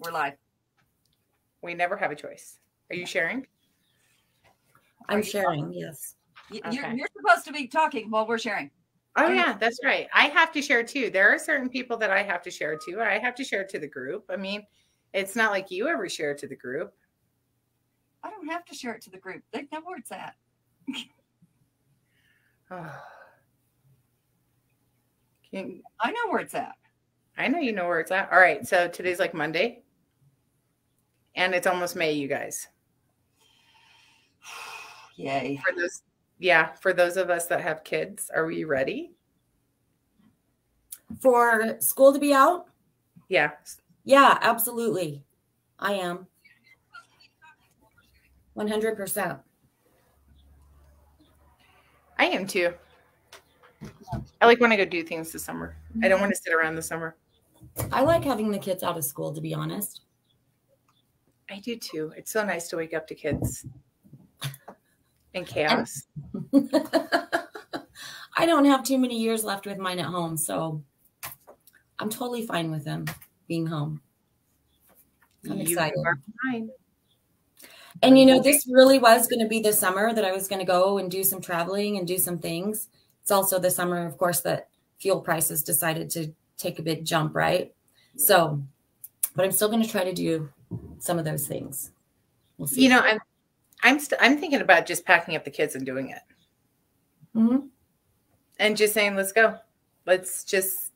We're live. We never have a choice. Are you sharing? I'm sharing, yes. You, Okay. you're, you're supposed to be talking while we're sharing. Oh Okay. yeah, that's right. I have to share too. There are certain people that I have to share to. I have to share to the group. I mean, it's not like you ever share to the group. I don't have to share it to the group. They know where it's at. Oh. Can- I know where it's at. I know you know where it's at. All right, so today's like Monday, and it's almost May, you guys. Yay. For those, yeah, for those of us that have kids, are we ready? For school to be out? Yeah. Yeah, absolutely. I am. 100%. I am too. I like when I go do things this summer. I don't want to sit around the summer. I like having the kids out of school, to be honest. I do too. It's so nice to wake up to kids and chaos. I don't have too many years left with mine at home, so I'm totally fine with them being home. I'm You excited. And you know, this really was going to be the summer that I was going to go and do some traveling and do some things. It's also the summer, of course, that fuel prices decided to take a big jump, right? So, but I'm still going to try to do some of those things. We'll see. You know, I'm I'm st- I'm thinking about just packing up the kids and doing it, Mhm. and just saying, "Let's go. Let's just."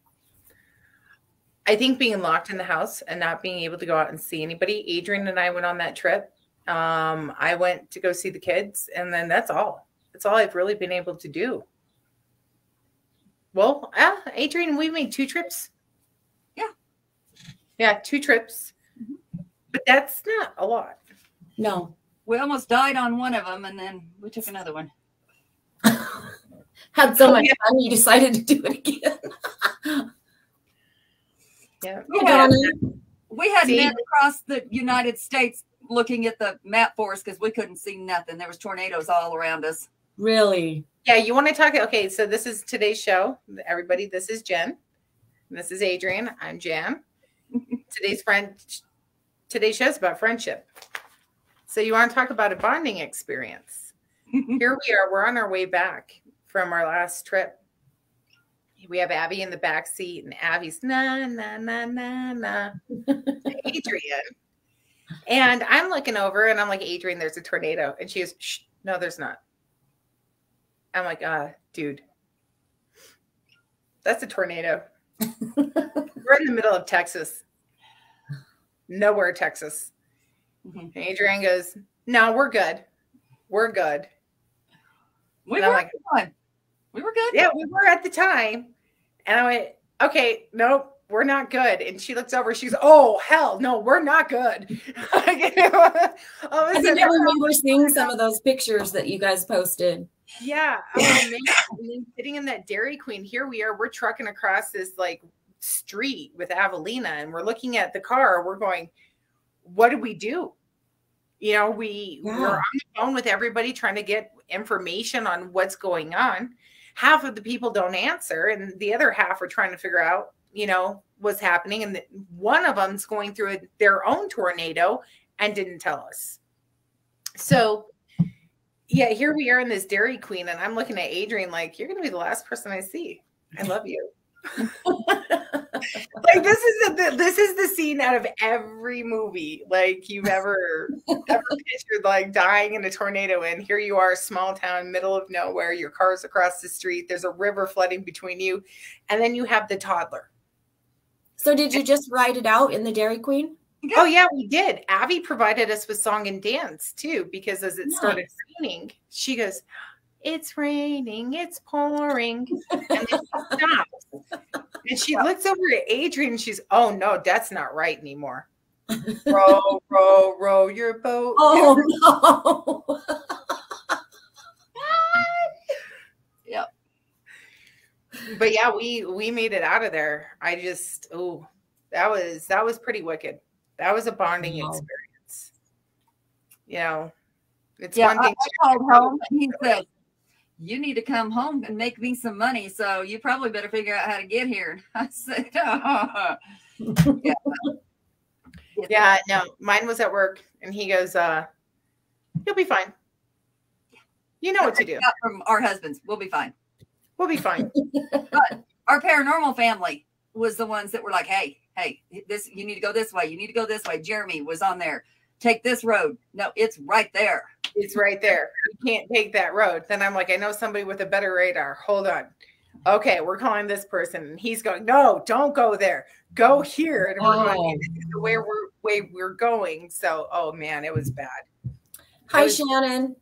I think being locked in the house and not being able to go out and see anybody. Adrienne and I went on that trip. Um, I went to go see the kids, and then that's all. That's all I've really been able to do. Well, uh, Adrienne, we made two trips. Yeah. Yeah, two trips. But that's not a lot. no, We almost died on one of them and then we took another one. had so Oh, much yeah. fun, you decided to do it again. Yeah. We had, Donna, we had See? men across the United States looking at the map for us because we couldn't see nothing. There was tornadoes all around us. really? Yeah, you want to talk? Okay, so this is today's show. Everybody, this is Jen. This is Adrienne. I'm Jan. today's friend. Today's show is about friendship. So you want to talk about a bonding experience? Here we are. We're on our way back from our last trip. We have Abby in the back seat, and Abby's na na na na na. Adrienne. And I'm looking over, and I'm like, Adrienne, there's a tornado, and she goes, Shh, No, there's not. I'm like, ah, dude, that's a tornado. We're in the middle of Texas. Nowhere, Texas. Mhm. And Adrienne goes, No, we're good. We're good. We And were like, fine. We were good. Yeah, we were at the time. And I went, Okay, nope, we're not good. And she looks over, she's, Oh, hell, no, we're not good. All of a I think I remember seeing some of those pictures that you guys posted. Yeah. Oh, man. and then sitting in that Dairy Queen, here we are. We're trucking across this like street with Avelina and we're looking at the car. We're going, what do we do? You know, we Yeah. we're on the phone with everybody trying to get information on what's going on. Half of the people don't answer, and the other half are trying to figure out, you know, what's happening. And the, one of them's going through a, their own tornado and didn't tell us. So yeah, here we are in this Dairy Queen, and I'm looking at Adrienne like, you're going to be the last person I see. I love you. Like this is the this is the scene out of every movie like you've ever ever pictured like dying in a tornado and here you are small town middle of nowhere your car's across the street there's a river flooding between you and then you have the toddler. So did you just write it out in the Dairy Queen? oh yeah we did. Abby provided us with song and dance too because as it started raining she goes it's raining it's pouring and then she stops. And she looks over at adrienne and she's oh no that's not right anymore. Row row row your boat. Oh no. Yep. but yeah we we made it out of there. I just oh that was that was pretty wicked. That was a bonding Wow. experience. You know it's Yeah, one I, thing I called home he said, You need to come home and make me some money. So you probably better figure out how to get here. I said, oh. Yeah, no, mine was at work, and he goes, uh, "You'll be fine. You know what to do. From our husbands, we'll be fine. We'll be fine." Our paranormal family was the ones that were like, "Hey, hey, this you need to go this way. You need to go this way." Jeremy was on there. Take this road. No, it's right there. It's right there. You can't take that road. Then I'm like, I know somebody with a better radar. Hold on. Okay, we're calling this person, and he's going, No, don't go there. Go here. And we're Oh. going, this is the way we're way we're going. So, oh man, it was bad. Hi, was- Shannon.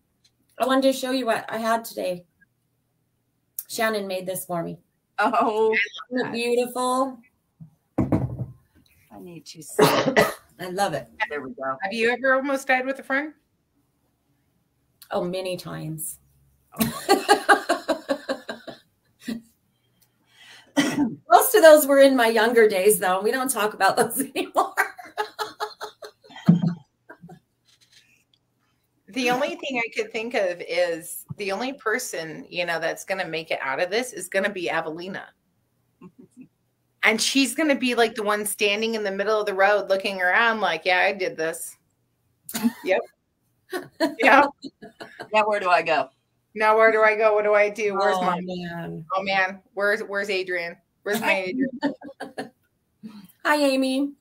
I wanted to show you what I had today. Shannon made this for me. Oh, Isn't it beautiful? I need to see. I love it. There we go. Have you ever almost died with a friend? Oh, many times. Most of those were in my younger days, though. We don't talk about those anymore. The only thing I could think of is the only person, you know, that's going to make it out of this is going to be Evelina. And she's going to be like the one standing in the middle of the road looking around, like, yeah, I did this. yep. Yeah. Now where do I go? Now where do I go? What do I do? Where's oh, mom? man. Oh man, where's where's Adrienne? Where's my Adrienne? Hi, Amy.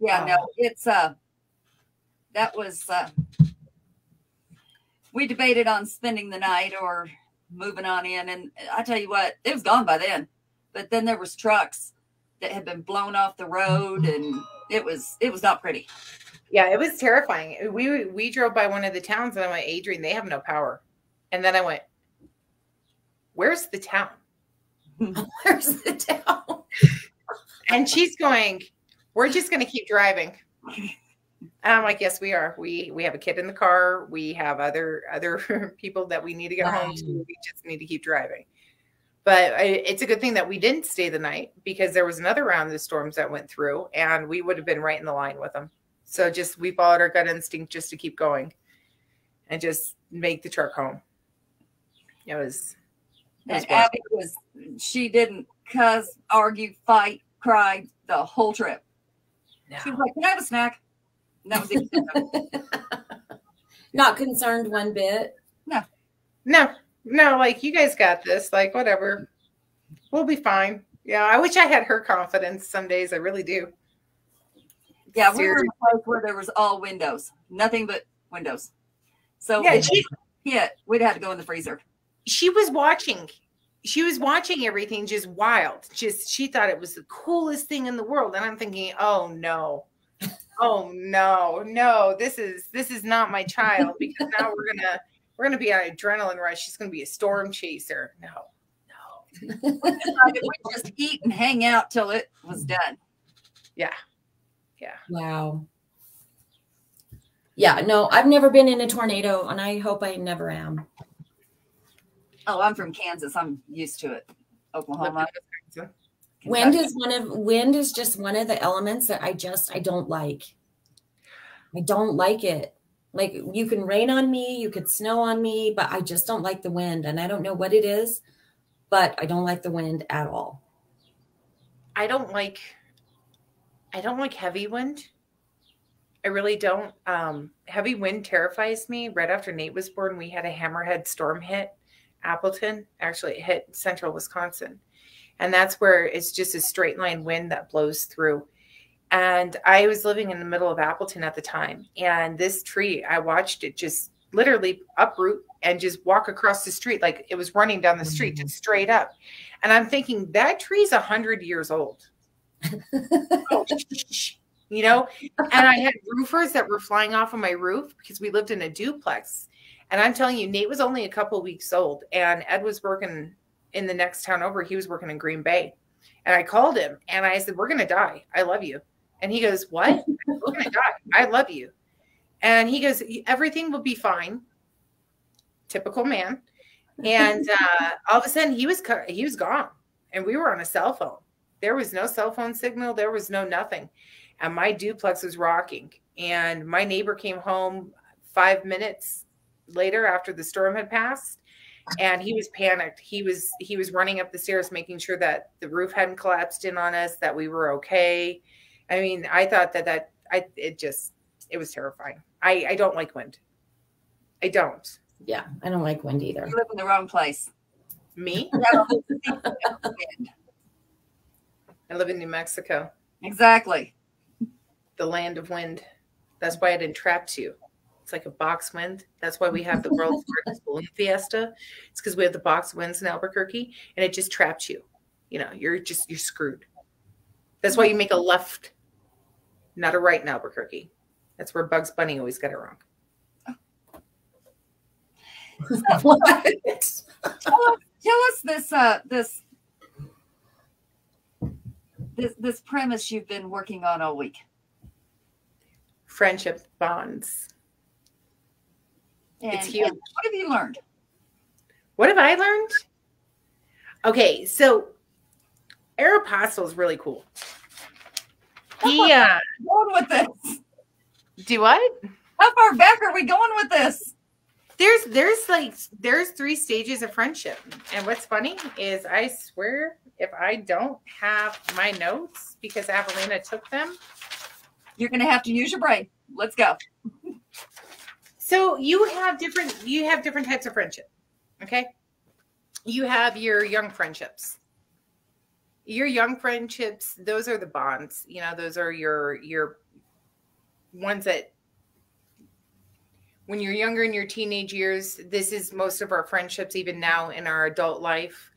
Yeah, Oh. no, it's uh that was uh we debated on spending the night or moving on in and I tell you what, it was gone by then. But then there was trucks that had been blown off the road and it was it was not pretty. Yeah, it was terrifying. We we drove by one of the towns and I went, Adrienne, they have no power. And then I went, Where's the town? Where's the town? And she's going, We're just gonna keep driving. And I'm like, Yes, we are. We we have a kid in the car. We have other other people that we need to get home to. We just need to keep driving. But I, it's a good thing that we didn't stay the night because there was another round of storms that went through, and we would have been right in the line with them. So just we followed our gut instinct just to keep going, and just make the truck home. It was. It was And wonderful. Abby was she didn't cuss, argue, fight, cry the whole trip. She was like, Can I have a snack? And that was it. Not concerned one bit. No. No, no, like you guys got this. Like whatever, we'll be fine. Yeah, I wish I had her confidence. Some days I really do. Yeah, we were in a place where there was all windows, nothing but windows. So Yeah, if she it hit, we'd have to go in the freezer. she was watching. She was watching everything just wild. Just she thought it was the coolest thing in the world, and I'm thinking, oh no, oh no, no, this is this is not my child because now we're gonna we're gonna be on adrenaline rush. She's gonna be a storm chaser. No, no. We'd just eat and hang out till it was done. Yeah, yeah. Wow. Yeah, no, I've never been in a tornado, and I hope I never am. Oh, I'm from Kansas. I'm used to it. Oklahoma. Wind is one of wind is just one of the elements that I just I don't like. I don't like it. Like you can rain on me, you could snow on me, but I just don't like the wind, and I don't know what it is, but I don't like the wind at all. I don't like I don't like heavy wind. I really don't. Um, heavy wind terrifies me. Right after Nate was born, we had a hammerhead storm hit Appleton. Actually, it hit central Wisconsin. And that's where it's just a straight line wind that blows through. And I was living in the middle of Appleton at the time. And this tree, I watched it just literally uproot and just walk across the street like it was running down the street, just straight up. And I'm thinking that tree's a hundred years old. Oh, you know, and I had roofers that were flying off of my roof because we lived in a duplex. And I'm telling you, Nate was only a couple weeks old, and Ed was working in the next town over. He was working in Green Bay. And I called him and I said, We're going to die. I love you. And he goes, What? We're going to die. I love you. And he goes, Everything will be fine. Typical man. And uh, all of a sudden, he was he was gone, and we were on a cell phone. There was no cell phone signal. There was no nothing, and my duplex was rocking. And my neighbor came home five minutes later after the storm had passed, and he was panicked. He was he was running up the stairs, making sure that the roof hadn't collapsed in on us, that we were okay. I mean, I thought that that I it just it was terrifying. I I don't like wind. I don't. Yeah, I don't like wind either. You live in the wrong place. Me? I live in New Mexico, exactly. the land of wind. That's why it entraps you. It's like a box wind. That's why we have the world's largest balloon fiesta. It's because we have the box winds in Albuquerque, and it just traps you. You know, you're just you're screwed. That's why you make a left, not a right in Albuquerque. That's where Bugs Bunny always got it wrong. what? Tell us, tell us this uh this this this premise you've been working on all week. Friendship bonds. And, It's huge. what have you learned? What have I learned? Okay, so Aristotle is really cool. He uh Going with this. do what? How far back are we going with this? There's there's like there's three stages of friendship. And what's funny is I swear if I don't have my notes because Avalina took them. You're gonna have to use your brain. Let's go. So you have different you have different types of friendship. Okay? You have your young friendships. Your young friendships, those are the bonds. You know, those are your your ones that when you're younger in your teenage years, this is most of our friendships even now in our adult life.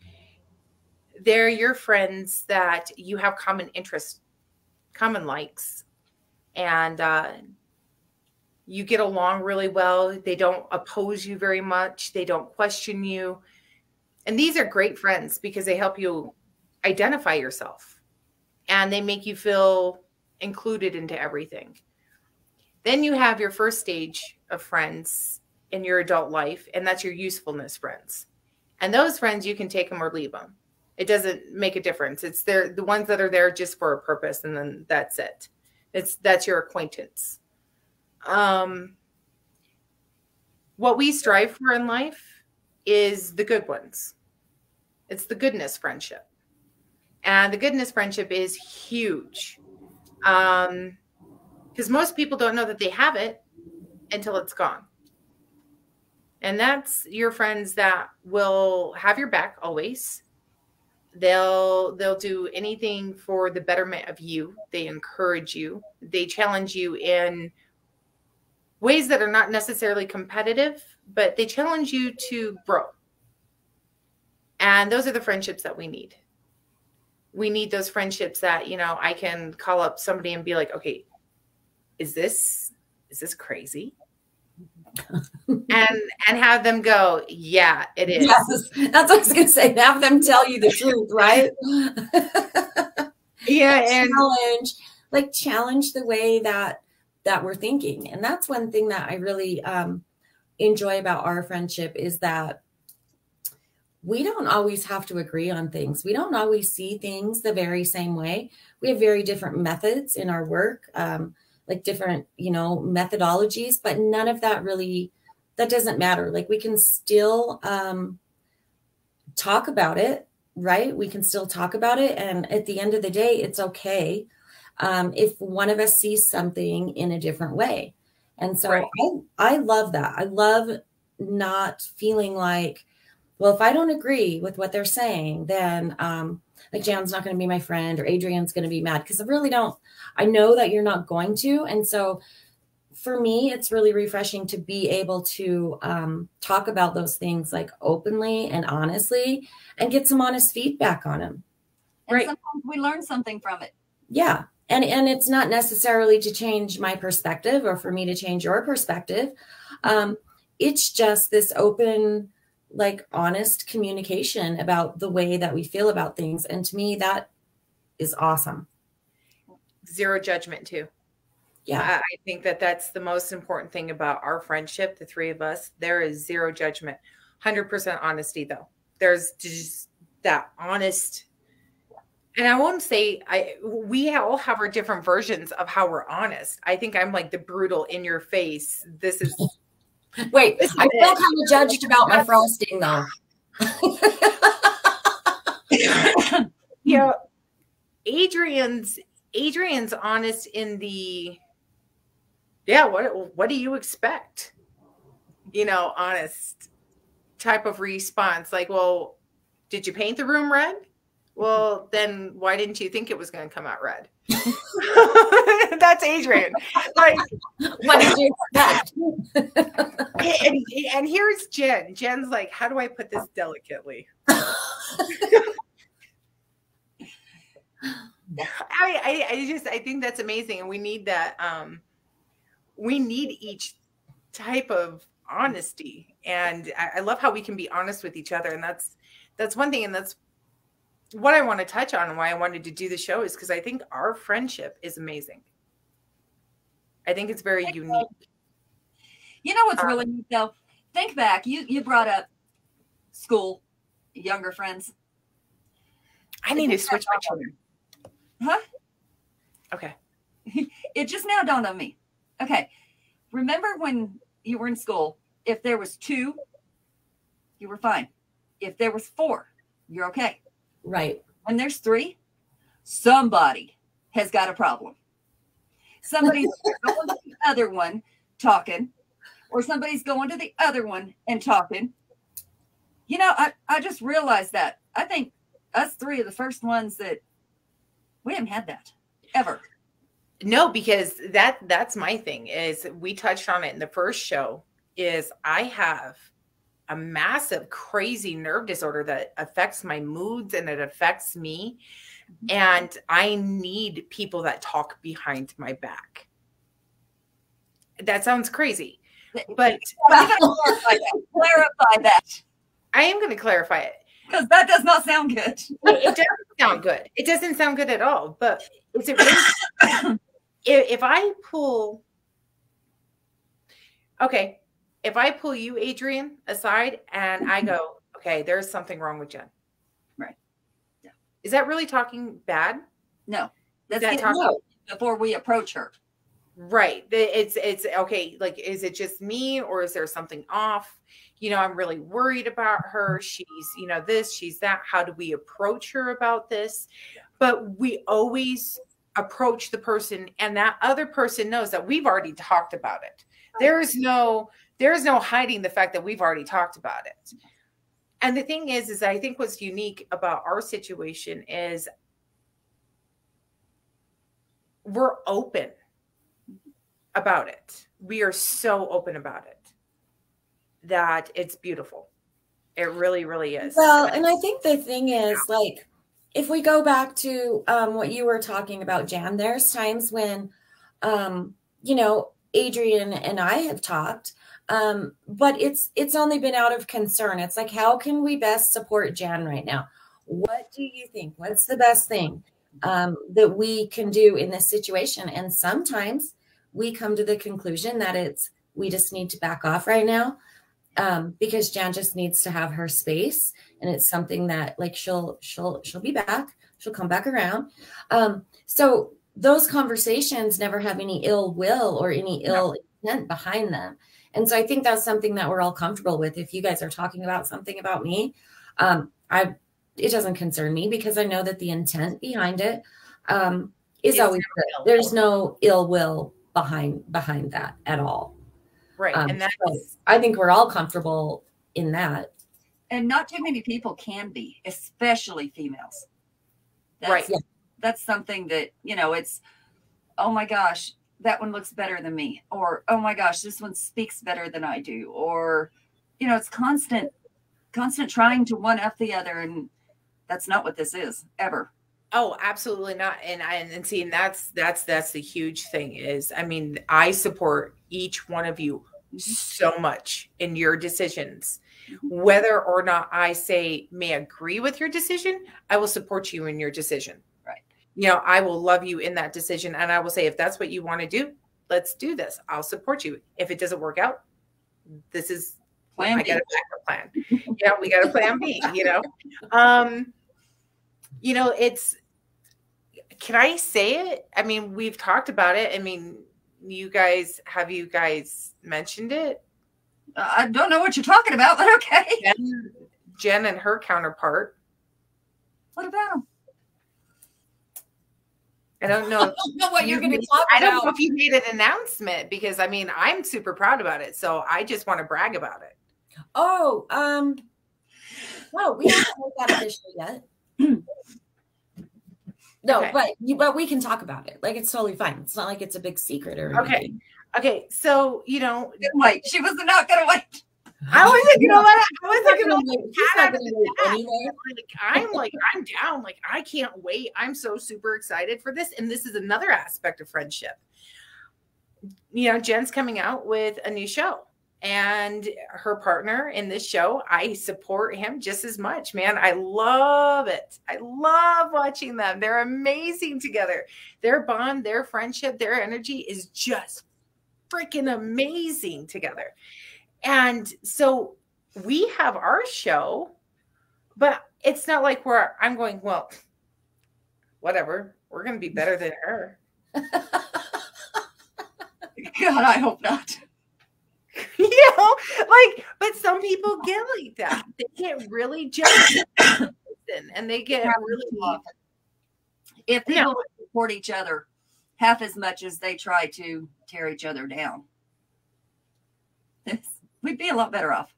They're your friends that you have common interests, common likes. And uh you get along really well. They don't oppose you very much. They don't question you. And these are great friends because they help you identify yourself and they make you feel included into everything. Then you have your first stage of friends in your adult life, and that's your usefulness friends. And those friends, you can take them or leave them. It doesn't make a difference. It's they're the ones that are there just for a purpose, and then that's it. It's that's your acquaintance um, what we strive for in life is the good ones. It's the goodness friendship. And the goodness friendship is huge. Um, because most people don't know that they have it until it's gone. And that's your friends that will have your back always. They'll they'll do anything for the betterment of you. They encourage you. They challenge you in ways that are not necessarily competitive, but they challenge you to grow. And those are the friendships that we need. We need those friendships that, you know, I can call up somebody and be like, okay, is this is this crazy? and and have them go, yeah, it is. Yes, that's what I was gonna say. Have them tell you the truth, right? Yeah, and challenge, like challenge the way that that we're thinking, and that's one thing that I really um, enjoy about our friendship is that we don't always have to agree on things. We don't always see things the very same way. We have very different methods in our work, um, like different, you know, methodologies, but none of that really that doesn't matter. Like we can still um, talk about it, right? We can still talk about it, and at the end of the day, it's okay um, if one of us sees something in a different way. And so Right. I, I love that. I love not feeling like, well, if I don't agree with what they're saying, then um, like Jan's not going to be my friend or Adrienne's going to be mad because I really don't. I know that you're not going to. And so for me, it's really refreshing to be able to um, talk about those things like openly and honestly and get some honest feedback on them. And Right. sometimes we learn something from it. Yeah. And and it's not necessarily to change my perspective or for me to change your perspective. Um, it's just this open, like honest communication about the way that we feel about things. And to me, that is awesome. Zero judgment too. Yeah. I, think that that's the most important thing about our friendship, the three of us. There is zero judgment, 100% honesty, though. There's just that honest. And I won't say I we all have our different versions of how we're honest. I think I'm like the brutal in your face. This is Wait, This is I feel it. kind of judged about my frosting though. you know, Adrienne's Adrienne's honest in the yeah, what what do you expect? You know, honest type of response. Like, well, did you paint the room red? Well, then why didn't you think it was going to come out red? That's Adrienne. Like, what did you expect? and, and here's Jen. Jen's like, how do I put this delicately? I, I, I just I think that's amazing, and we need that. Um, we need each type of honesty, and I, I love how we can be honest with each other, and that's that's one thing, and that's what I want to touch on, and why I wanted to do the show is because I think our friendship is amazing. I think it's very unique. You know what's really neat though? Think back. You you brought up school, younger friends. I need to switch my children. Huh? Okay. it just now dawned on me. Okay. Remember when you were in school, if there was two, you were fine. If there was four, you're okay. Right. When there's three, somebody has got a problem. Somebody's going to the other one talking, or somebody's going to the other one and talking. You know, I, I just realized that. I think us three are the first ones that we haven't had that ever. No, because that that's my thing is we touched on it in the first show is I have a massive crazy nerve disorder that affects my moods and it affects me mm-hmm. and I need people that talk behind my back. That sounds crazy. But clarify that. clarify that. I am going to clarify it because that does not sound good. it doesn't sound good. It doesn't sound good at all. But is it really? if, if I pull, okay, if I pull you, Adrienne, aside, and I go, okay, there's something wrong with Jen. Right. Yeah. Is that really talking bad? No. That's that talking before we approach her. Right. It's it's okay. Like, is it just me or is there something off? You know, I'm really worried about her. She's, you know, this, she's that. How do we approach her about this? But we always approach the person and that other person knows that we've already talked about it. There's no there's no hiding the fact that we've already talked about it. And the thing is is I think what's unique about our situation is we're open about it. We are so open about it that it's beautiful. It really, really is. Well, and I think the thing is, like, if we go back to um, what you were talking about, Jan, there's times when, um, you know, Adrienne and I have talked, um, but it's it's only been out of concern. It's like, how can we best support Jan right now? What do you think? What's the best thing um, that we can do in this situation? And sometimes we come to the conclusion that it's we just need to back off right now um, because Jan just needs to have her space, and it's something that like she'll she'll she'll be back, she'll come back around. Um, so those conversations never have any ill will or any ill no. intent behind them, and so I think that's something that we're all comfortable with. If you guys are talking about something about me, um, I it doesn't concern me because I know that the intent behind it um, is it's always. There's no ill will behind behind that at all. Right. Um, and that's so I think we're all comfortable in that. And not too many people can be, especially females. That's, right. Yeah. That's something that, you know, it's oh my gosh, that one looks better than me. Or oh my gosh, this one speaks better than I do. Or, you know, it's constant, constant trying to one up the other. And that's not what this is ever. Oh, absolutely not. And I and see, and that's that's that's the huge thing is I mean, I support each one of you so much in your decisions. Whether or not I say may agree with your decision, I will support you in your decision. Right. You know, I will love you in that decision. And I will say, if that's what you want to do, let's do this. I'll support you. If it doesn't work out, this is plan I got a backup plan. yeah, we got a plan B, you know. Um you know, it's can I say it? I mean, we've talked about it. I mean, you guys have you guys mentioned it? Uh, I don't know what you're talking about, but okay. Jen, Jen and her counterpart. What about them? I don't know. I don't know what you're going to made- talk I don't know about. if you made an announcement because I mean I'm super proud about it. So I just want to brag about it. Oh, um, no, we haven't made that official yet. No, Okay. but you, but we can talk about it. Like it's totally fine. It's not like it's a big secret or Okay. anything. Okay, so you know, Couldn't wait. She was not going to wait. I wasn't you know what I wasn't not gonna gonna wait. He's not gonna wait anyway. like I'm like I'm down. Like I can't wait. I'm so super excited for this. And this is another aspect of friendship. You know, Jen's coming out with a new show. And her partner in this show, I support him just as much, man. I love it. I love watching them. They're amazing together. Their bond, their friendship, their energy is just freaking amazing together. And so we have our show, but it's not like we're I'm going, well, whatever. We're gonna be better than her. God, I hope not. you know, like, but some people get like that. They get really jealous of the person, and they get really If No. people would support each other half as much as they try to tear each other down, we'd be a lot better off.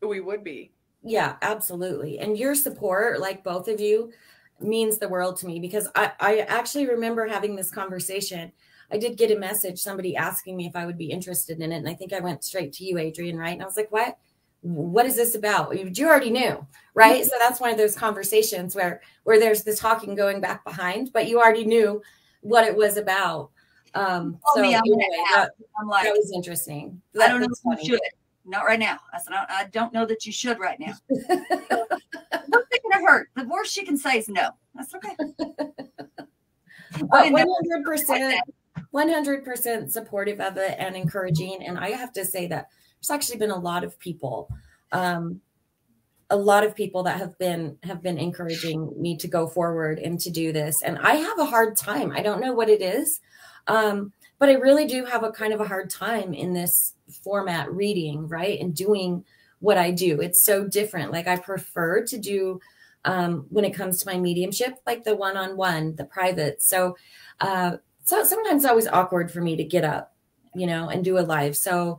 we would be. Yeah, absolutely. And your support, like both of you, means the world to me because I, I actually remember having this conversation. I did get a message, somebody asking me if I would be interested in it. And I think I went straight to you, Adrienne, right? And I was like, what? What is this about? You you already knew, right? So that's one of those conversations where where there's the talking going back behind, but you already knew what it was about. Um, Told so me I'm anyway, that, I'm like, that was interesting. I don't know if you should. Not right now. I said, I I don't know that you should right now. What's it going to hurt? The worst she can say is no. That's okay. But one hundred percent, that. one hundred percent supportive of it and encouraging. And I have to say that there's actually been a lot of people, um, a lot of people that have been have been encouraging me to go forward and to do this. And I have a hard time. I don't know what it is, um, but I really do have a kind of a hard time in this format reading, right, and doing what I do. It's so different. Like I prefer to do um, when it comes to my mediumship, like the one-on-one, the private. So, uh, so sometimes it's always awkward for me to get up, you know, and do a live. So,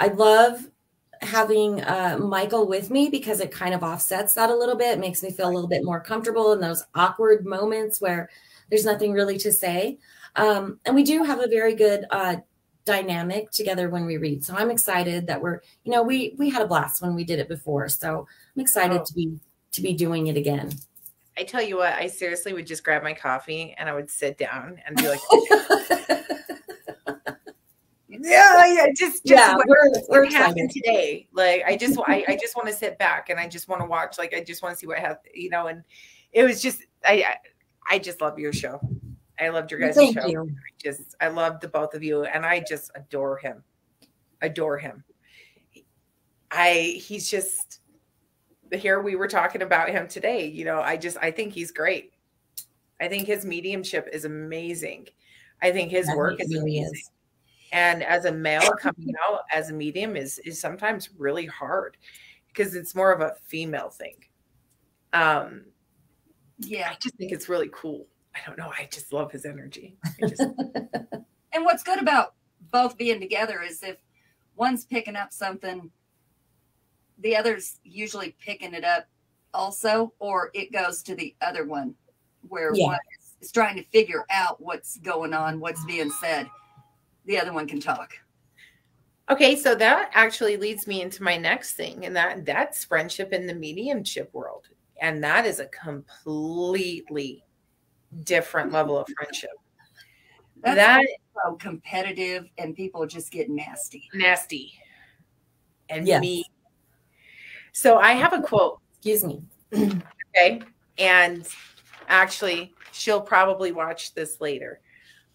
I love having uh, Michael with me because it kind of offsets that a little bit. It makes me feel a little bit more comfortable in those awkward moments where there's nothing really to say. Um, and we do have a very good uh, dynamic together when we read. So I'm excited that we're, you know, we we had a blast when we did it before. So I'm excited Oh. to be to be doing it again. I tell you what, I seriously would just grab my coffee and I would sit down and be like, yeah, yeah, just, just yeah, what- we're we're happened today. Like I just I, I just want to sit back and I just want to watch. Like I just want to see what happened, you know. And it was just I I I just love your show. I loved your guys' Thank show. you. I just I loved the both of you, and I just adore him. Adore him. I he's just here. We were talking about him today. You know, I just I think he's great. I think his mediumship is amazing. I think his Yeah, work is amazing is. and as a male coming out as a medium is is sometimes really hard because it's more of a female thing um Yeah. i just think it's really cool i don't know i just love his energy just, And what's good about both being together is if one's picking up something, the other's usually picking it up also, or it goes to the other one where Yeah. one is, is trying to figure out what's going on, what's being said. The other one can talk. okay so that actually leads me into my next thing and that that's friendship in the mediumship world and that is a completely different level of friendship That's that so competitive and people just get nasty. nasty and Yes. me so i have a quote Excuse me. Okay. And actually, she'll probably watch this later.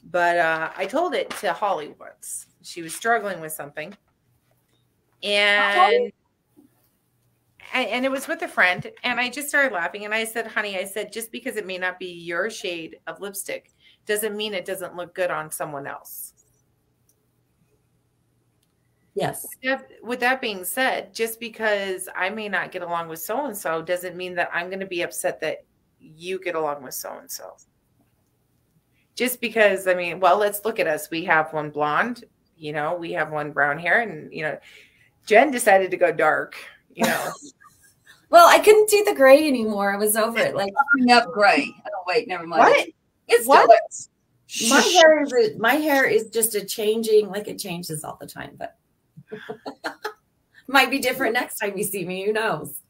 But uh, I told it to Holly once. She was struggling with something. And and and it was with a friend. And I just started laughing. And I said, honey, I said, just because it may not be your shade of lipstick doesn't mean it doesn't look good on someone else. Yes. That- with that being said, just because I may not get along with so and so doesn't mean that I'm going to be upset that you get along with so and so. just because I mean, well, let's look at us. We have one blonde, you know, we have one brown hair, and you know, Jen decided to go dark, you know. well, I couldn't do the gray anymore. I was over it. Like up gray. Oh wait, never mind. What? It's What? still my hair is a, my hair is just a changing, like it changes all the time, but might be different next time you see me. Who knows?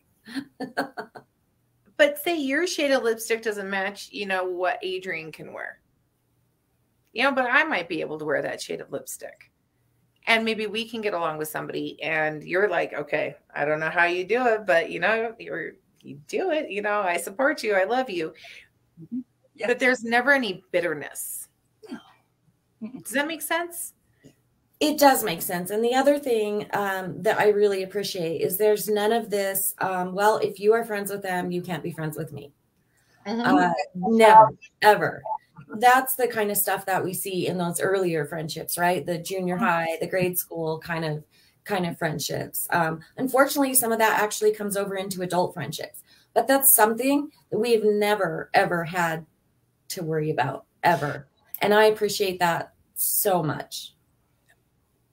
but say your shade of lipstick doesn't match, you know, what Adrienne can wear. You know, but I might be able to wear that shade of lipstick. And maybe we can get along with somebody and you're like, okay, I don't know how you do it, but you know, you're you do it, you know, I support you, I love you. Mhm. Yeah. But there's never any bitterness. Mm-mm. Does that make sense? It does make sense. And the other thing um, that I really appreciate is there's none of this. Um, well, if you are friends with them, you can't be friends with me. Uh, never, ever. That's the kind of stuff that we see in those earlier friendships, right? The junior high, the grade school kind of kind of friendships. Um, unfortunately, some of that actually comes over into adult friendships, but that's something that we've never ever had to worry about ever, and I appreciate that so much.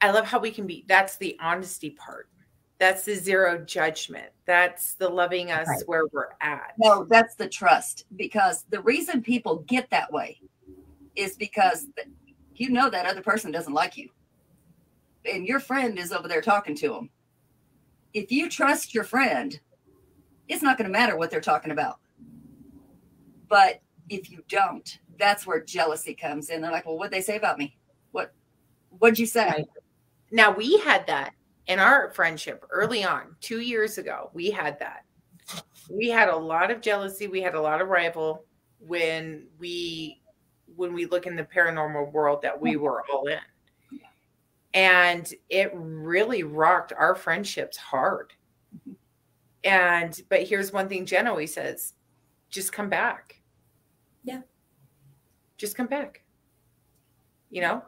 I love how we can be that's the honesty part. That's the zero judgment. That's the loving us Right. where we're at. No, that's the trust. Because the reason people get that way is because you know that other person doesn't like you. And your friend is over there talking to them. If you trust your friend, it's not going to matter what they're talking about. But if you don't, that's where jealousy comes in. They're like, well, what'd they say about me? What what'd you say? Right. Now we had that in our friendship early on, two years ago. We had that. We had a lot of jealousy. We had a lot of rival when we when we look in the paranormal world that we were all in. And it really rocked our friendships hard. And but here's one thing Jen always says: just come back. Yeah. Just come back. You know?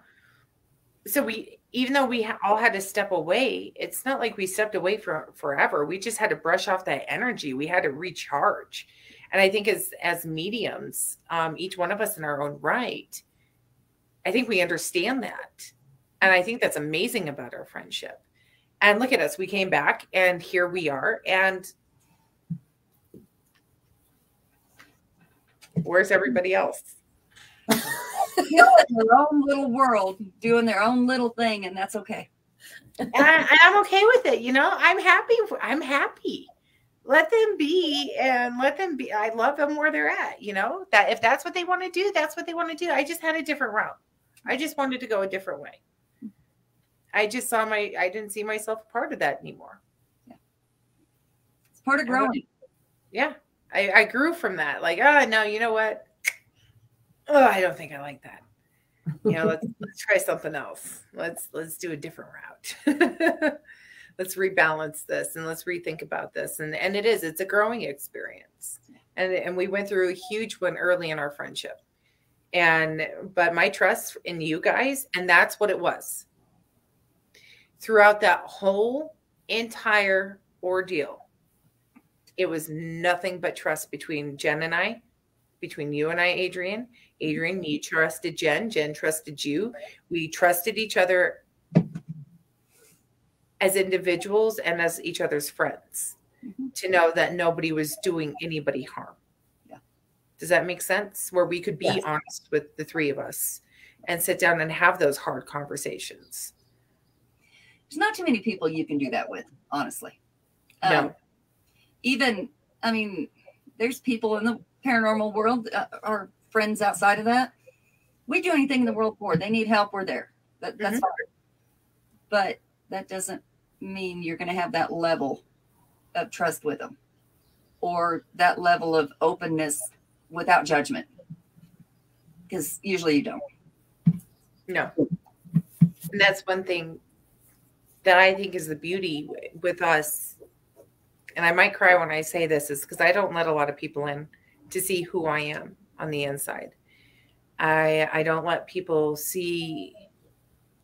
so we even though we all had to step away it's not like we stepped away for forever. We just had to brush off that energy. We had to recharge. And i think as as mediums um, each one of us in our own right i think we understand that. And i think that's amazing about our friendship. And look at us. We came back and here we are. And where's everybody else Still in their own little world, doing their own little thing, and that's okay. and I, I'm okay with it. You know, I'm happy. I'm happy. Let them be and let them be. I love them where they're at. You know, that if that's what they want to do, that's what they want to do. I just had a different route. I just wanted to go a different way. I just saw my, I didn't see myself a part of that anymore. Yeah. It's part of growing. Yeah. I, I grew from that. Like, oh, no, you know what? Oh, I don't think I like that. You know, let's let's try something else. Let's let's do a different route. let's rebalance this and let's rethink about this. And and it is, it's a growing experience. And and we went through a huge one early in our friendship. And but my trust in you guys, and that's what it was. Throughout that whole entire ordeal, it was nothing but trust between Jen and I, between you and I, Adrienne. Adrienne, you trusted Jen. Jen trusted you. We trusted each other as individuals and as each other's friends Mhm. to know that nobody was doing anybody harm. Yeah. Does that make sense? Where we could be Yes. honest with the three of us and sit down and have those hard conversations. There's not too many people you can do that with, honestly. No. Um, even, I mean, there's people in the paranormal world, uh, our friends outside of that. We do anything in the world for. They need help. We're there. That, that's Mhm. fine. But that doesn't mean you're going to have that level of trust with them or that level of openness without judgment. Because usually you don't. No. And that's one thing that I think is the beauty with us. And I might cry when I say this, is because I don't let a lot of people in to see who I am on the inside. I I don't let people see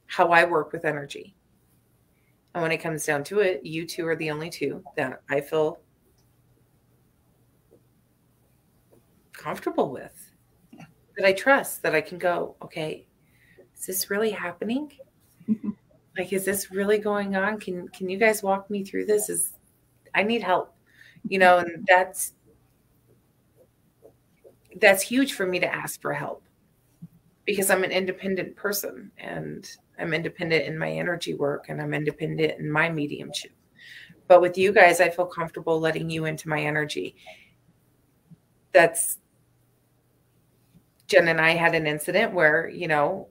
how I work with energy. And when it comes down to it, you two are the only two that I feel comfortable with. that I trust that I can go, okay, is this really happening? like, is this really going on? Can can you guys walk me through this? Is I need help, you know, and that's that's huge for me to ask for help because I'm an independent person and I'm independent in my energy work and I'm independent in my mediumship. But with you guys, I feel comfortable letting you into my energy. That's Jen and I had an incident where, you know,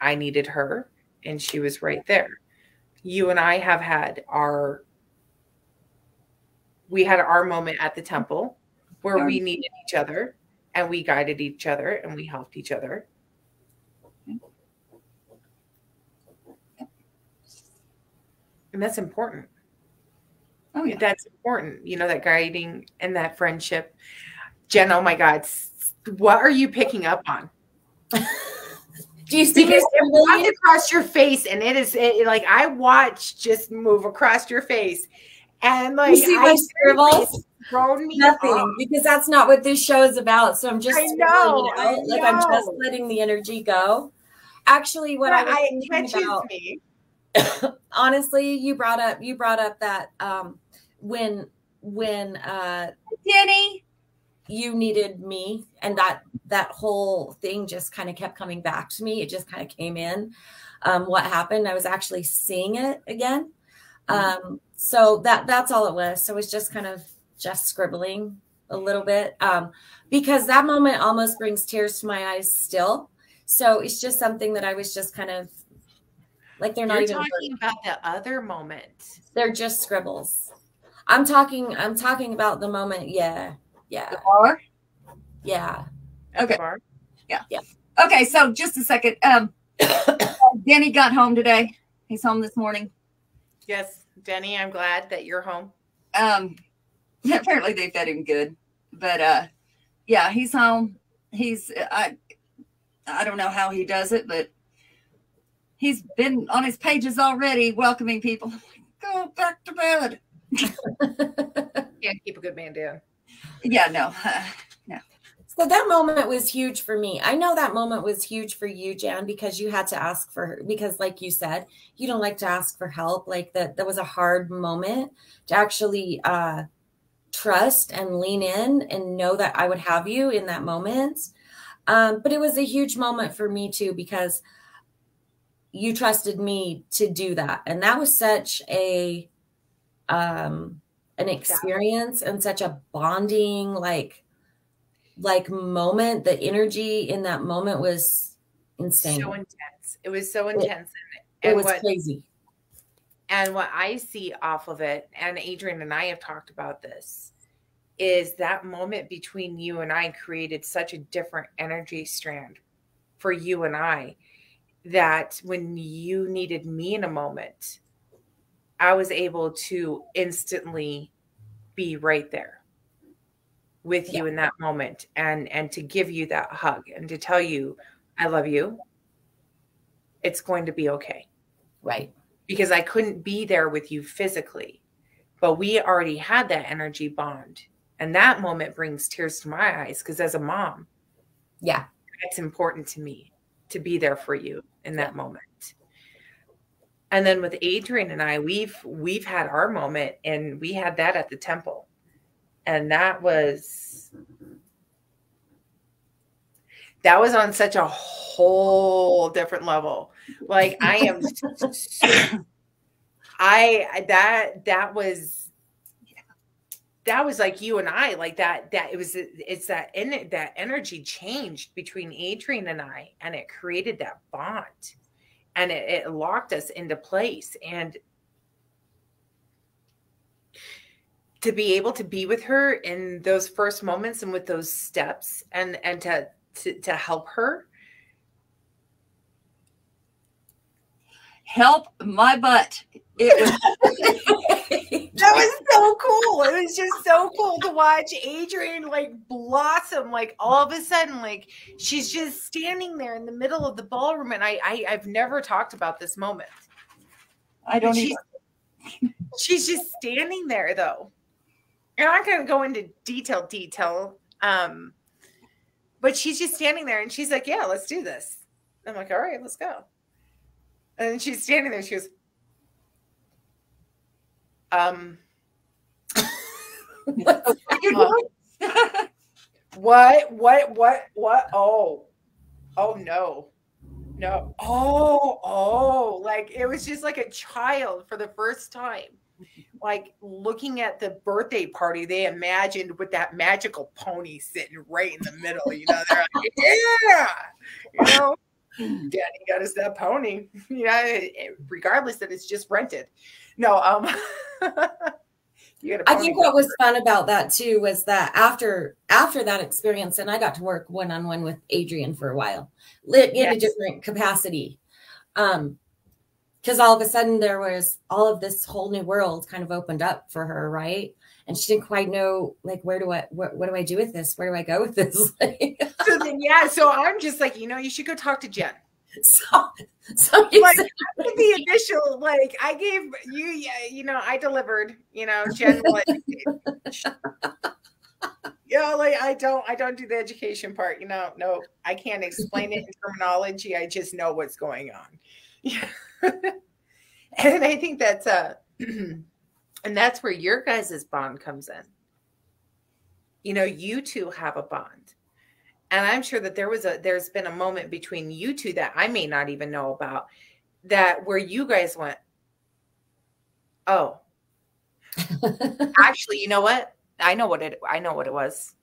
I needed her and she was right there. You and I have had our we had our moment at the temple where we needed each other and we guided each other and we helped each other. And that's important. Oh, yeah. That's important. You know, that guiding and that friendship. Jen, oh my God, what are you picking up on? Do you see this walk across your face, and it is it, like I watch just move across your face, and like you see my scribbles. Nothing, off. because that's not what this show is about. So I'm just I know, I know. like I'm just letting the energy go. Actually, what but I was thinking about, me. honestly, you brought up you brought up that um, when when uh, Denny you needed me and that that whole thing just kind of kept coming back to me it just kind of came in um, what happened i was actually seeing it again. Um, so that that's all it was so it was just kind of just scribbling a little bit um, because that moment almost brings tears to my eyes still so it's just something that i was just kind of like they're not You're even talking about the other moment they're just scribbles i'm talking i'm talking about the moment yeah yeah. The bar? Yeah. Okay. Yeah. Yeah. Okay, so just a second. Um Danny got home today. He's home this morning. Yes, Denny, I'm glad that you're home. Um apparently they fed him good. But uh yeah, he's home. He's I I don't know how he does it, but he's been on his pages already welcoming people. Go back to bed. Can't keep a good man down yeah, no, uh, no. So that moment was huge for me. I know that moment was huge for you, Jan, because you had to ask for her. Because, like you said, you don't like to ask for help. Like that, that was a hard moment to actually uh, trust and lean in and know that I would have you in that moment. Um, but it was a huge moment for me too because you trusted me to do that, and that was such a um an experience and such a bonding like like moment the energy in that moment was insane. So intense. It was so intense. It, it was what, crazy. and what i see off of it and adrienne and i have talked about this is that moment between you and i created such a different energy strand for you and i that when you needed me in a moment I was able to instantly be right there with you yeah. in that moment and and to give you that hug and to tell you I love you. It's going to be okay. Right. Because I couldn't be there with you physically, but we already had that energy bond. And that moment brings tears to my eyes because as a mom, yeah, it's important to me to be there for you in that moment and then with adrienne and i we've we've had our moment and we had that at the temple and that was that was on such a whole different level. Like i am i that that was that was like you and i like that that it was it's that in that energy changed between adrienne and i and it created that bond. And it, it locked us into place. And to be able to be with her in those first moments and with those steps and and to to, to help her. Help my butt. It was that was so cool. It was just so cool to watch adrienne like blossom like all of a sudden like she's just standing there in the middle of the ballroom and i, I i've never talked about this moment. I don't she's, she's just standing there though I'm not going to go into detail, detail um But she's just standing there and she's like, Yeah, let's do this. I'm like, All right, let's go. And she's standing there. She goes, Um, what, what, what, what? Oh, oh no. No. Oh, oh, like it was just like a child for the first time. Like looking at the birthday party they imagined with that magical pony sitting right in the middle. You know, they're like, yeah, you know, daddy got us that pony. You know, regardless that it's just rented. No, um, you got a I think what was fun about that too was that after after that experience, and I got to work one on one with Adrienne for a while, lit in a different capacity. Um, because all of a sudden there was all of this whole new world kind of opened up for her, right? And she didn't quite know like where do I what, what do I do with this? Where do I go with this? So then, yeah, so I'm just like, you know, you should go talk to Jen. so so you Like, said- the initial like I gave you yeah, you know I delivered you know Jen like you know like I don't I don't do the education part you know no I can't explain it in terminology I just know what's going on yeah and I think that's uh and that's where your guys' bond comes in you know you two have a bond and I'm sure that there was a there's been a moment between you two that I may not even know about that where you guys went, oh, actually, you know what? I know what it. I know what it was.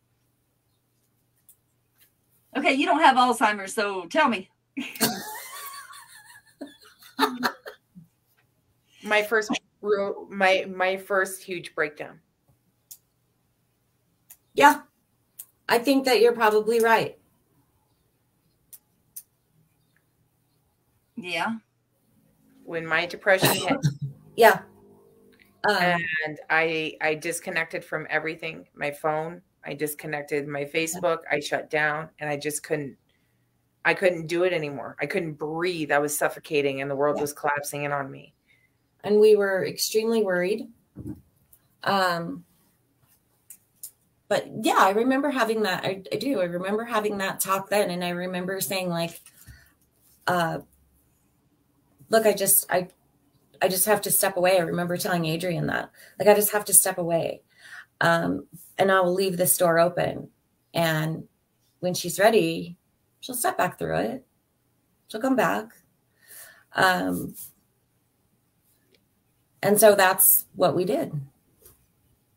Okay, you don't have Alzheimer's, so tell me. My first, ru- my my first huge breakdown. yeah. I think that you're probably right. Yeah. When my depression hit, Yeah. Um, and I I disconnected from everything. My phone, I disconnected my Facebook. I shut down, and I just couldn't. I couldn't do it anymore. I couldn't breathe. I was suffocating, and the world Yeah. was collapsing in on me. and we were extremely worried. Um, but yeah, I remember having that. I, I do. I remember having that talk then, and I remember saying like, uh, "Look, I just, I, I just have to step away." I remember telling Adrienne that, like, I just have to step away, um, and I will leave this door open, and when she's ready, she'll step back through it. She'll come back. Um, and so that's what we did.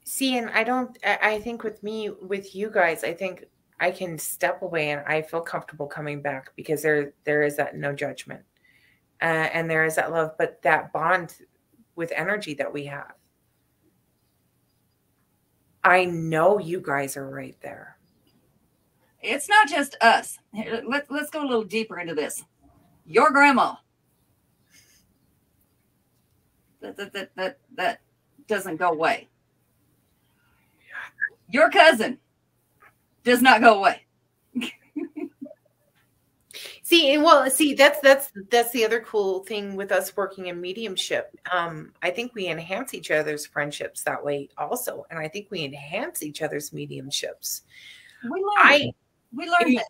See, and I don't, I think with me, with you guys, I think I can step away and I feel comfortable coming back because there, there is that no judgment. Uh, and there is that love, but that bond with energy that we have. I know you guys are right there. It's not just us. Let, let's go a little deeper into this. Your grandma. That, that, that, that, that doesn't go away. Your cousin does not go away. See, and well, see, that's that's that's the other cool thing with us working in mediumship. Um, I think we enhance each other's friendships that way also, and I think we enhance each other's mediumships. We. I it. We learned it.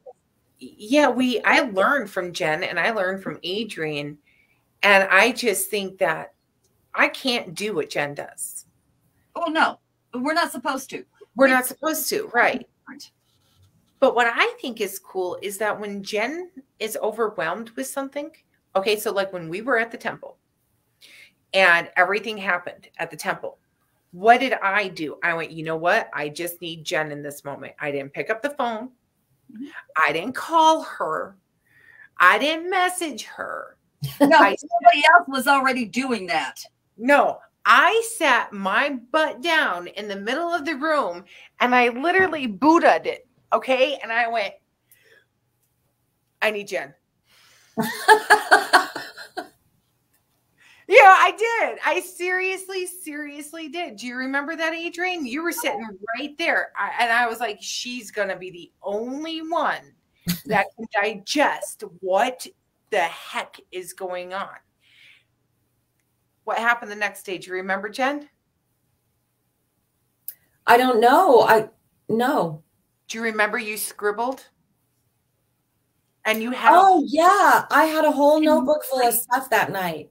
yeah, we I learned from Jen and I learned from Adrienne, and I just think that I can't do what Jen does. Oh no, we're not supposed to. We're not supposed to, right? Right. But what I think is cool is that when Jen is overwhelmed with something, okay, so like when we were at the temple and everything happened at the temple, what did I do? I went, you know what? I just need Jen in this moment. I didn't pick up the phone. I didn't call her. I didn't message her. No, I- somebody else was already doing that. No, I sat my butt down in the middle of the room and I literally Buddha'd it. Okay. And I went, I need Jen. Yeah, I did. I seriously, seriously did. Do you remember that, Adrienne? You were sitting oh. right there. I, and I was like, she's going to be the only one that can digest what the heck is going on. What happened the next day? Do you remember, Jen? I don't know. I no. Do you remember you scribbled? and you had oh yeah i had a whole notebook full of stuff that night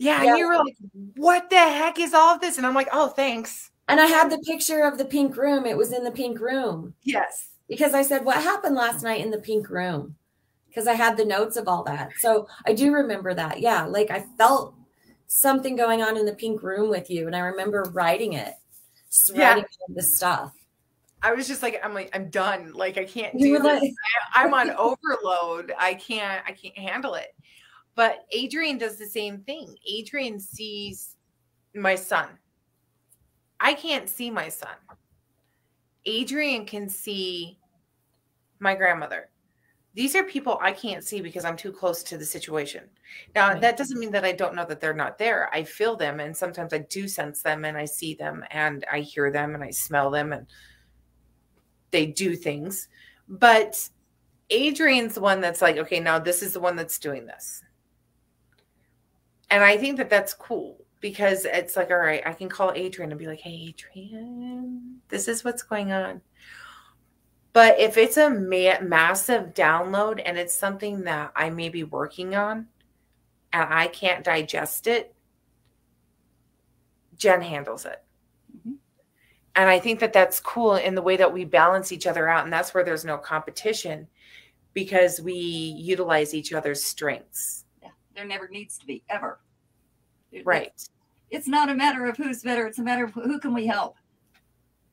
yeah, yeah, and you were like what the heck is all of this and i'm like oh thanks and i had the picture of the pink room it was in the pink room yes because i said what happened last night in the pink room because i had the notes of all that so i do remember that yeah like i felt something going on in the pink room with you and i remember writing it yeah. writing the stuff I was just like, I'm like, I'm done. Like, I can't do this. Like- I, I'm on overload. I can't, I can't handle it. But Adrienne does the same thing. Adrienne sees my son. I can't see my son. Adrienne can see my grandmother. These are people I can't see because I'm too close to the situation. Now, right. that doesn't mean that I don't know that they're not there. I feel them and sometimes I do sense them and I see them and I hear them and I smell them and they do things. But Adrienne's the one that's like, okay, now this is the one that's doing this. And I think that that's cool because it's like, all right, I can call Adrienne and be like, hey, Adrienne, this is what's going on. But if it's a ma- massive download and it's something that I may be working on and I can't digest it, Jen handles it. Mm-hmm. And i think that that's cool in the way that we balance each other out and that's where there's no competition because we utilize each other's strengths there never needs to be ever. Right. it's, it's not a matter of who's better it's a matter of who can we help?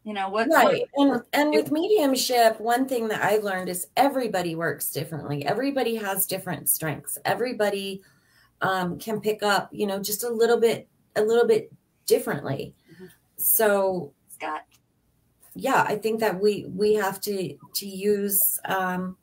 You know what right and and with mediumship one thing that i've learned is everybody works differently. Everybody has different strengths. Everybody um, can pick up you know just a little bit a little bit differently. Mm-hmm. so Scott? Yeah, I think that we we have to to use um,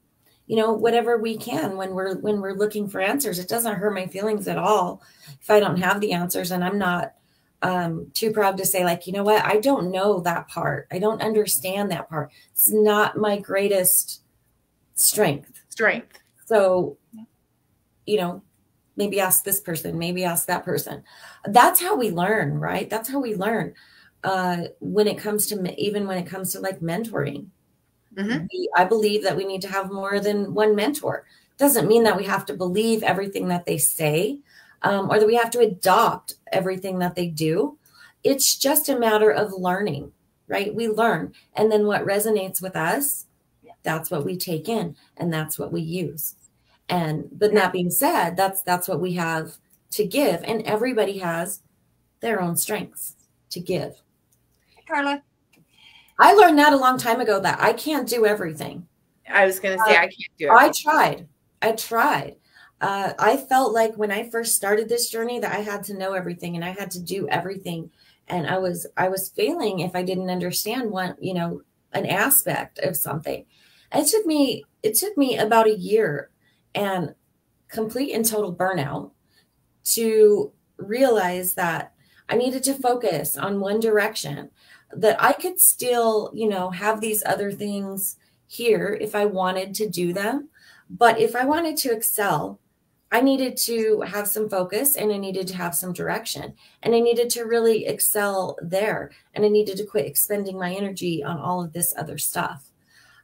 you know whatever we can when we're when we're looking for answers. It doesn't hurt my feelings at all if I don't have the answers, and I'm not um, too proud to say like you know what I don't know that part. I don't understand that part. It's not my greatest strength. Strength. So, you know, maybe ask this person, maybe ask that person. That's how we learn, right? That's how we learn uh, when it comes to even when it comes to like mentoring. Mm-hmm. We, I believe that we need to have more than one mentor. Doesn't mean that we have to believe everything that they say um, or that we have to adopt everything that they do. It's just a matter of learning, right? We learn. And then what resonates with us, that's what we take in and that's what we use. And but that being said, that's that's what we have to give. And everybody has their own strengths to give. Carla? I learned that a long time ago that I can't do everything. I was going to say, uh, I can't do it. I tried. I tried. Uh, I felt like when I first started this journey that I had to know everything and I had to do everything. And I was, I was failing if I didn't understand one, you know, an aspect of something. it took me, it took me about a year and complete and total burnout to realize that I needed to focus on one direction that I could still, you know, have these other things here if I wanted to do them. But if I wanted to excel, I needed to have some focus and I needed to have some direction and I needed to really excel there and I needed to quit expending my energy on all of this other stuff.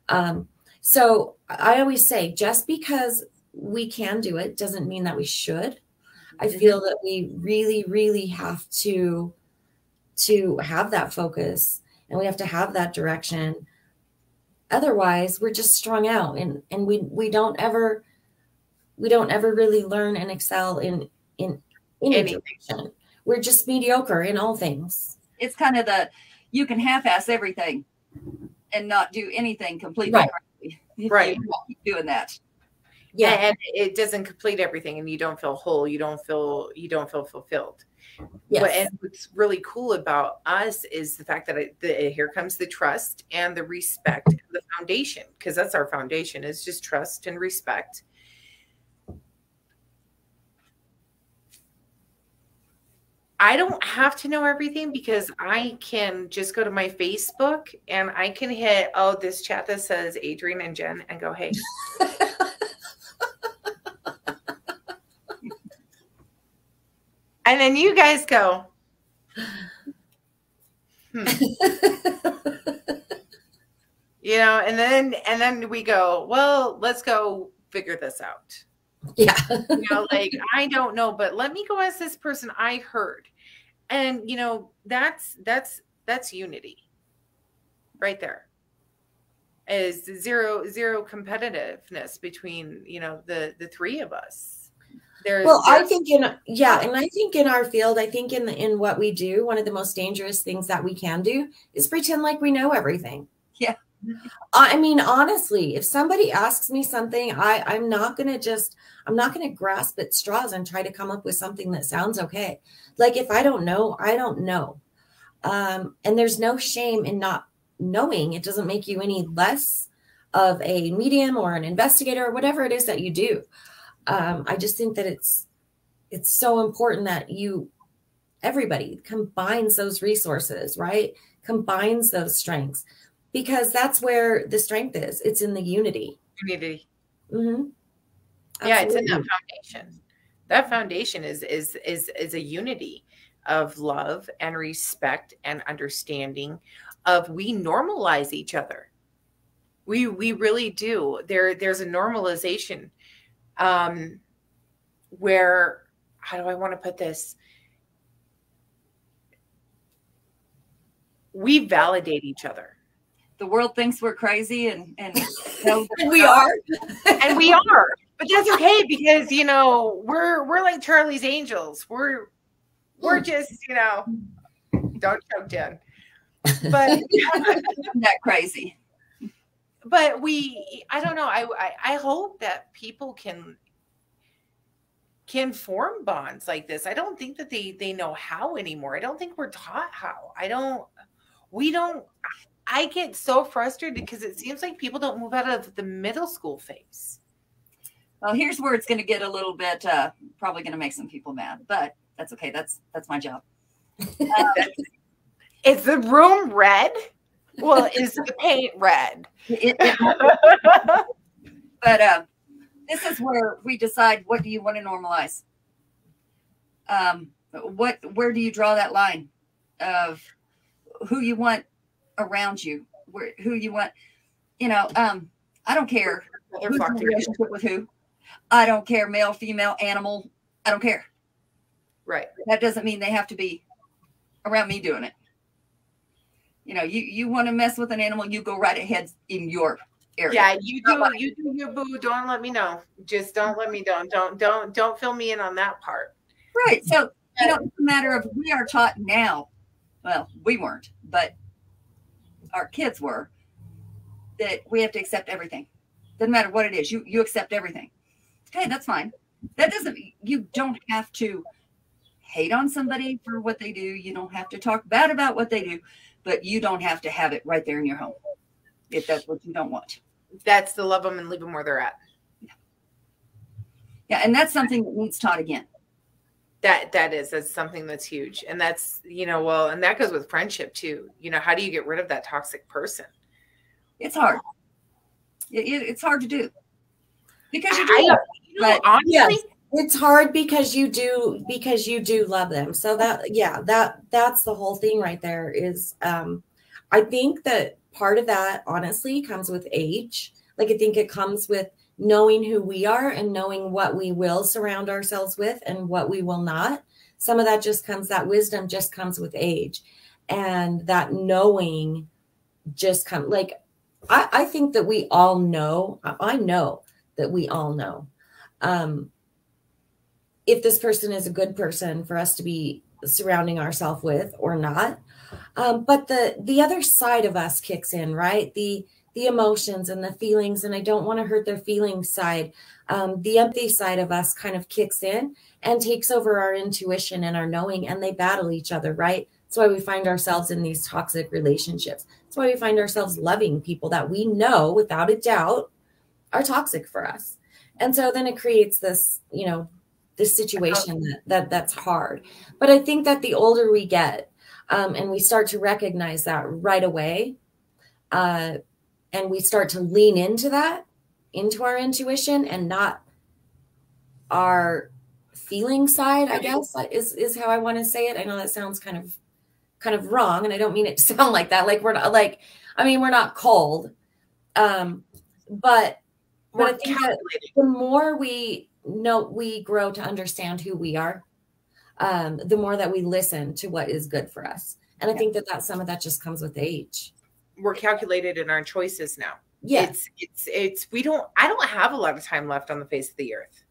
Um, so I always say just because we can do it doesn't mean that we should. I mm-hmm. feel that we really, really have to to have that focus and we have to have that direction. Otherwise we're just strung out and and we we don't ever we don't ever really learn and excel in in any direction. We're just mediocre in all things. It's kind of the you can half-ass everything and not do anything completely right, right. doing that. Yeah. And it doesn't complete everything and you don't feel whole you don't feel you don't feel fulfilled Yes. What, and what's really cool about us is the fact that it, the, here comes the trust and the respect, the foundation, because that's our foundation is just trust and respect. I don't have to know everything because I can just go to my Facebook and I can hit, oh, this chat that says Adrienne and Jen and go, hey. And then you guys go, hmm. you know, and then and then we go, well, let's go figure this out. Yeah. you know, like I don't know, but let me go ask this person I heard. And you know, that's that's that's unity right there. Is zero zero competitiveness between, you know, the the three of us. There's, well, there's, I think in yeah, and I think in our field, I think in in what we do, one of the most dangerous things that we can do is pretend like we know everything. Yeah. I mean, honestly, if somebody asks me something, I I'm not gonna just I'm not gonna grasp at straws and try to come up with something that sounds okay. Like if I don't know, I don't know. Um, and there's no shame in not knowing. It doesn't make you any less of a medium or an investigator or whatever it is that you do. Um, I just think that it's it's so important that you everybody combines those resources, right? Combines those strengths because that's where the strength is. It's in the unity. Unity. Mm-hmm. Yeah, it's in that foundation. That foundation is is is is a unity of love and respect and understanding of we normalize each other. We we really do. There there's a normalization um where how do I want to put this? We validate each other. The world thinks we're crazy and and, and we are. And we are. But that's okay because you know we're we're like charlie's angels. We're we're hmm. just you know don't choke jen but that crazy but we i don't know I, I i hope that people can can form bonds like this i don't think that they they know how anymore i don't think we're taught how i don't we don't I get so frustrated because it seems like people don't move out of the middle school phase. Well, here's where it's going to get a little bit uh, probably going to make some people mad, but that's okay. That's that's my job. Um, is the room red? Well, is the paint red? It, it, but uh, this is where we decide what do you want to normalize. Um, what where do you draw that line of who you want around you, where, who you want. You know, um, I don't care who's in relationship with who. I don't care, male, female, animal. I don't care. Right. That doesn't mean they have to be around me doing it. You know, you you want to mess with an animal, you go right ahead in your area. Yeah, you do. You do your boo. Don't let me know. Just don't let me don't don't don't don't fill me in on that part. Right. So you know, it's a matter of we are taught now. Well, we weren't, but our kids were that we have to accept everything. Doesn't matter what it is, you you accept everything. Okay, that's fine. That doesn't you don't have to hate on somebody for what they do. You don't have to talk bad about what they do, but you don't have to have it right there in your home if that's what you don't want. That's the love them and leave them where they're at. Yeah, yeah and that's something that needs taught again. That that is that's something that's huge and that's you know well and that goes with friendship too. You know how do you get rid of that toxic person? It's hard. It, it, it's hard to do. Because you do. I, you know, but honestly, yes, it's hard because you do because you do love them so that yeah that that's the whole thing right there is um i think that part of that honestly comes with age like i think it comes with knowing who we are and knowing what we will surround ourselves with and what we will not. Some of that just comes, that wisdom just comes with age. And that knowing just come like I, I think that we all know, I know that we all know um, if this person is a good person for us to be surrounding ourselves with or not. Um, but the the other side of us kicks in, right? The the emotions and the feelings and i don't want to hurt their feelings side um, the empathy side of us kind of kicks in and takes over our intuition and our knowing and they battle each other right that's why we find ourselves in these toxic relationships that's why we find ourselves loving people that we know without a doubt are toxic for us and so then it creates this you know this situation that, that that's hard. But i think that the older we get um, and we start to recognize that right away uh, and we start to lean into that into our intuition and not our feeling side i guess is is how i want to say it. I know that sounds kind of kind of wrong and i don't mean it to sound like that. Like we're not like i mean we're not cold um but But I think that the more we know we grow to understand who we are, um, the more that we listen to what is good for us. And I think that that some of that just comes with age. We're calculated in our choices now. Yeah. It's it's it's we don't I don't have a lot of time left on the face of the earth.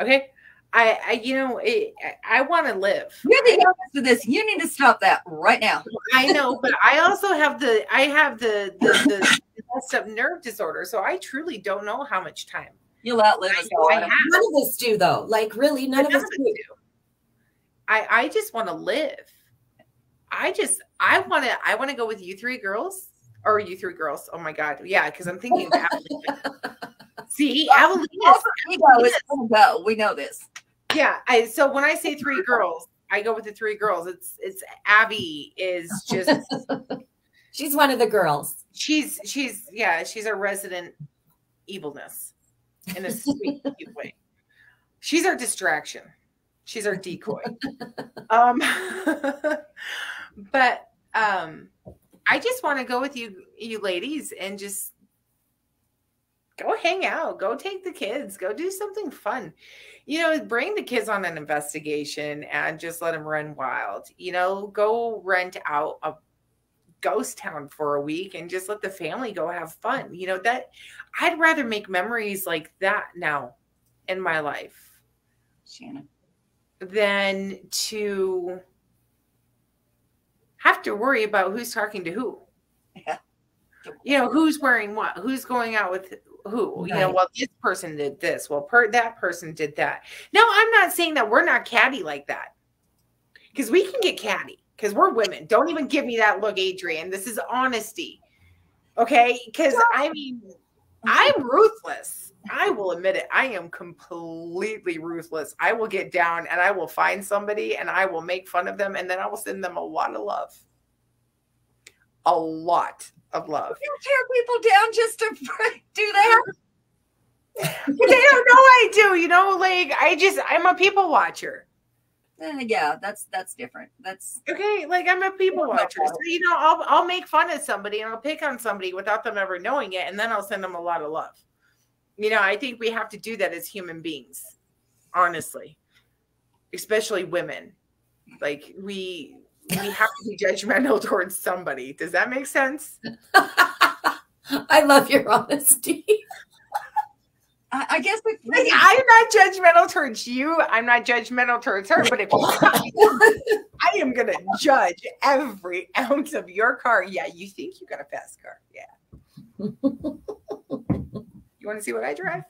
Okay? I I you know, it, I, I want to live. You're the youngest of this. You need to stop that right now. I know, but I also have the I have the the, the messed up nerve disorder, so I truly don't know how much time You'll outlive I, us all. I have. None of us do though. Like really, none of None us of us do. do. I I just want to live. I just I want to I want to go with you three girls or you three girls. Oh my god, yeah, because I'm thinking of Avalina. See, Avalina. Ego is gonna go. We know this. Yeah, I so when I say three girls, I go with the three girls. It's it's Abby is just She's one of the girls. she's she's yeah she's a resident evilness in a sweet cute way. She's our distraction. She's our decoy. Um but um i just want to go with you you ladies and just go hang out go take the kids go do something fun. You know bring the kids on an investigation and just let them run wild you know go rent out a ghost town for a week and just let the family go have fun. You know, that I'd rather make memories like that now in my life Shannon. than to have to worry about who's talking to who. Yeah. You know, who's wearing what, who's going out with who. You know, well, this person did this. Well, per that person did that. No, I'm not saying that we're not catty like that. Because we can get catty because we're women. Don't even give me that look, Adrienne. This is honesty. Okay. Because I mean, I'm ruthless. I will admit it. I am completely ruthless. I will get down and I will find somebody and I will make fun of them and then I will send them a lot of love. A lot of love. You tear people down just to do that. they don't know I do, you know, like I just I'm a people watcher. Eh, yeah, that's that's different. That's Okay, like I'm a people watcher. So you know, I'll I'll make fun of somebody and I'll pick on somebody without them ever knowing it, and then I'll send them a lot of love. You know, I think we have to do that as human beings, honestly, especially women. Like we we have to be judgmental towards somebody. Does that make sense? I love your honesty. I, I guess Like, I'm not judgmental towards you. I'm not judgmental towards her. But if I am gonna judge every ounce of your car, yeah, you think you got a fast car, yeah. You want to see what I drive?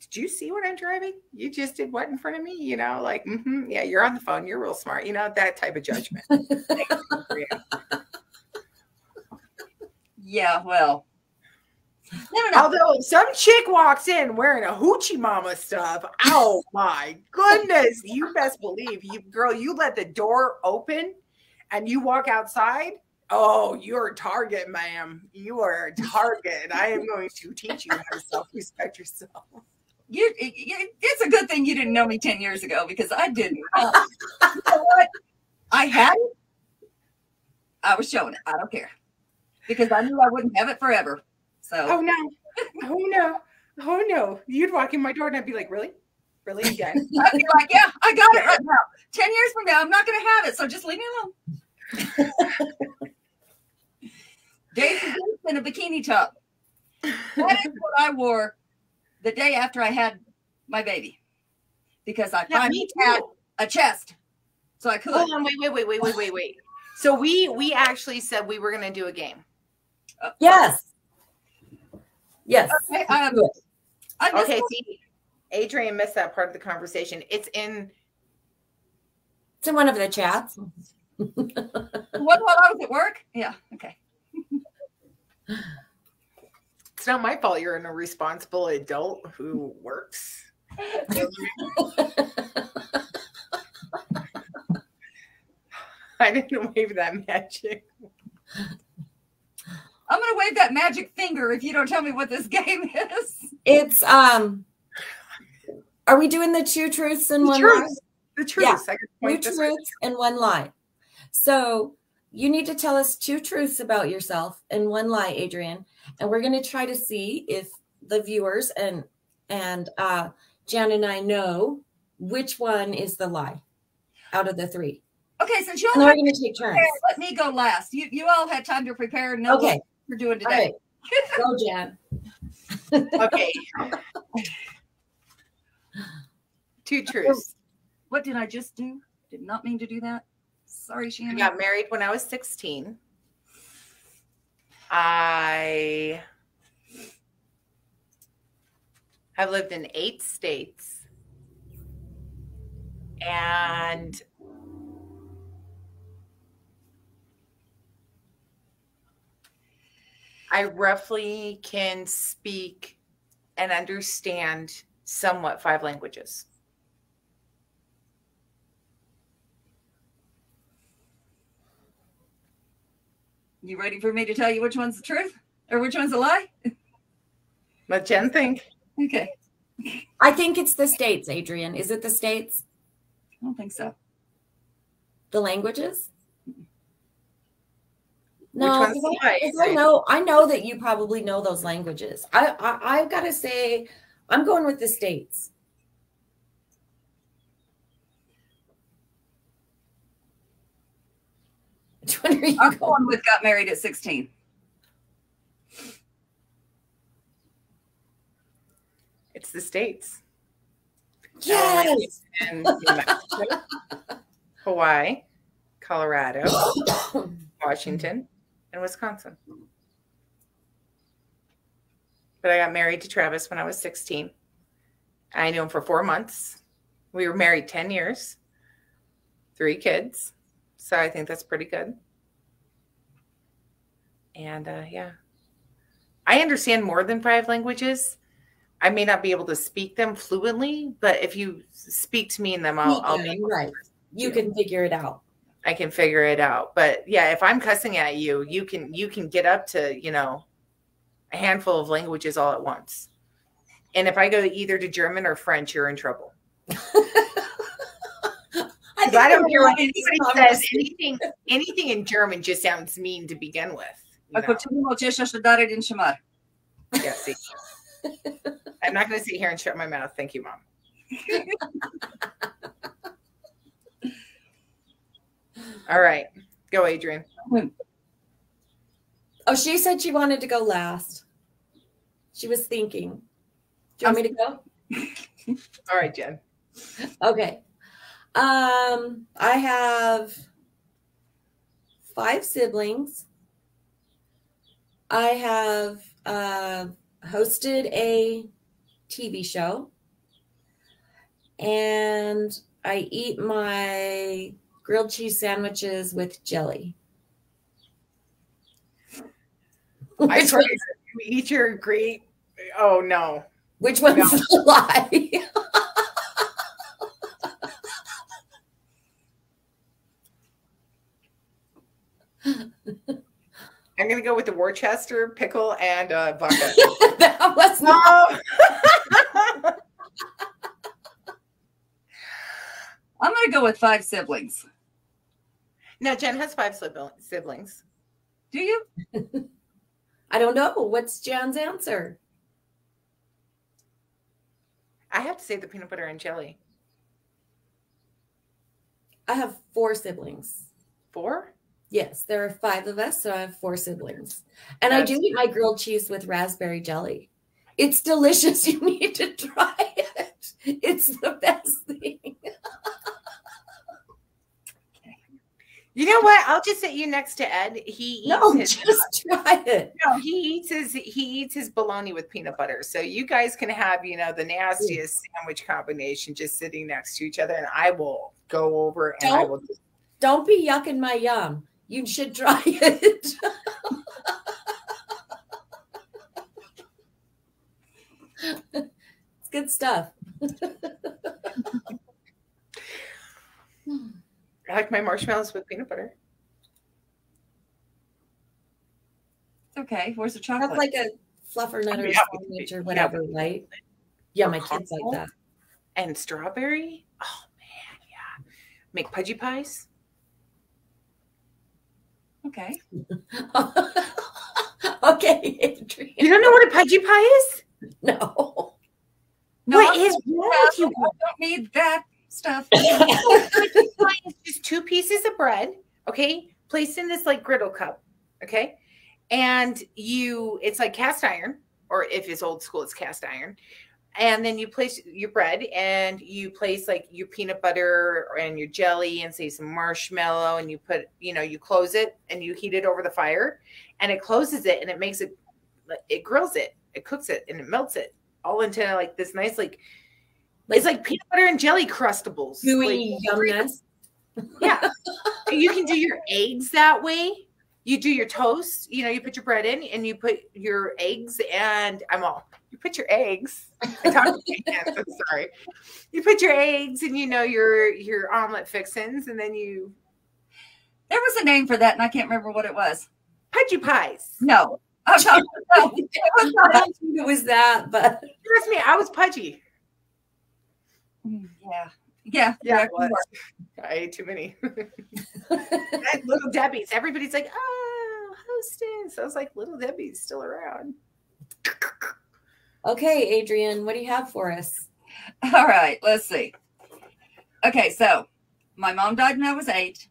Did you see what I'm driving? You just did what in front of me? You know, like, mhm, yeah, you're on the phone. You're real smart. You know, that type of judgment. yeah, well. No, no, no. Although some chick walks in wearing a hoochie mama stuff, oh my goodness, you best believe you, girl, you let the door open and you walk outside. Oh, you're a target, ma'am. You are a target. I am going to teach you how to self respect yourself. You, you, it's a good thing you didn't know me 10 years ago because I didn't. Uh, you know what? I had it. I was showing it. I don't care because I knew I wouldn't have it forever. So, Oh no. Oh no. Oh no. You'd walk in my door and I'd be like, really? Really again? I'd be like, yeah, I got it right now. 10 years from now, I'm not going to have it. So just leave me alone. Daisy Dukes in a bikini top. That is what I wore the day after I had my baby because I Yeah, finally me had a chest. So I could. Hold on, wait, wait, wait, wait, wait, wait, wait. So we we actually said we were gonna do a game. Uh, yes. Yes. Okay, um, Okay, one. see, Adrienne missed that part of the conversation. It's in It's in one of the chats. What while I was at work? Yeah. Okay. it's not my fault you're an irresponsible adult who works. I didn't wave that magic. I'm gonna wave that magic finger if you don't tell me what this game is. It's um are we doing the two truths and The one lie? truth. The truth. Yeah. Two point this way. truths and one lie. So you need to tell us two truths about yourself and one lie, Adrienne. And we're going to try to see if the viewers and and uh Jan and I know which one is the lie out of the three. Okay, since you all And then we're had going to take turns. let me go last. You you all had time to prepare and know Okay. You're doing today. right. Go, Jan. Okay. Two truths. What did I just do? Did not mean to do that. Sorry, Shannon. I got married when I was 16. I have lived in eight states. And I roughly can speak and understand somewhat five languages. You ready for me to tell you which one's the truth or which one's a lie? Let Jen think. Okay. I think it's the states, Adrienne. Is it the states? I don't think so. The languages? Which No, one's 'cause the I, I know I know that you probably know those languages. I, I I've got to say, I'm going with the states. Which one are you I'm going? going with got married at 16. It's the states. Yes. And Hawaii, Colorado, Washington, and Wisconsin. But I got married to Travis when I was 16. I knew him for four months. We were married 10 years, three kids. So I think that's pretty good. And uh, yeah, I understand more than five languages. I may not be able to speak them fluently, but if you speak to me in them, I'll, I'll be Speak able them, to right. You can figure it out. I can figure it out. But yeah, if I'm cussing at you, you can you can get up to, you know, a handful of languages all at once. And if I go either to German or French, you're in trouble. I, 'Cause I don't think care what anybody says. Anything anything in German just sounds mean to begin with. Ako know? tumo jesha shadare din shamar. Yeah, see. I'm not gonna sit here and shut my mouth. Thank you, mom. all right. Go, Adrienne. Oh, she said she wanted to go last. She was thinking. Do you want me to go? All right, Jen. Okay. Um, I have five siblings. I have uh, hosted a TV show, and I eat my grilled cheese sandwiches with jelly. I one- you, eat your great. Oh no. which one's No. the lie? I'm gonna go with the Worcester pickle and uh, vodka. that was not. no. I'm going to go with five siblings. Now, Jen has five siblings. Do you? I don't know. What's Jen's answer? I have to say the peanut butter and jelly. I have four siblings. Four? Yes, there are five of us, so I have four siblings. And I do eat my grilled cheese with raspberry jelly. It's delicious. You need to try it. It's the best thing. You know what? I'll just sit you next to Ed. He eats No, his just try it. no, he eats his he eats his bologna with peanut butter. So you guys can have, you know, the nastiest sandwich combination just sitting next to each other, and I will go over and I Don't. will Don't be yucking my yum. You should try it. it's good stuff. I like my marshmallows with peanut butter. It's okay. Where's the chocolate? That's like a fluffer nutter Yeah, sandwich or yeah. whatever, right? Yeah, Or my kids like that. And strawberry. Oh man, yeah. Make pudgy pies. okay. okay, Adrienne. You don't know what a pudgy pie is? No. No, what I'm is wrong with you? I don't need that stuff. Just two pieces of bread, okay, placed in this like griddle cup, okay, and you it's like cast iron, or if it's old school, it's cast iron. And then you place your bread and you place like your peanut butter and your jelly and say some marshmallow and you put, you know, you close it and you heat it over the fire and it closes it and it makes it, it grills it, it cooks it and it melts it all into like this nice, like, it's like peanut butter and jelly crustables. Gooey Like, yumness. yeah. you can do your eggs that way. You do your toast, you know, you put your bread in and you put your eggs and I'm all you put your eggs. I talked hands, I'm sorry. You put your eggs and you know your your omelet fixins and then you There was a name for that, and I can't remember what it was. pudgy pies. No. Oh, no, no, it was I not. don't think it was that, but Trust me, I was pudgy. Mm, Yeah. Yeah. Yeah, yeah, it was. I ate too many. I little Debbie's. Everybody's like, oh, hostess. I was like, little Debbie's still around. okay, Adrienne, what do you have for us? All right, let's see. Okay, so my mom died when I was eight.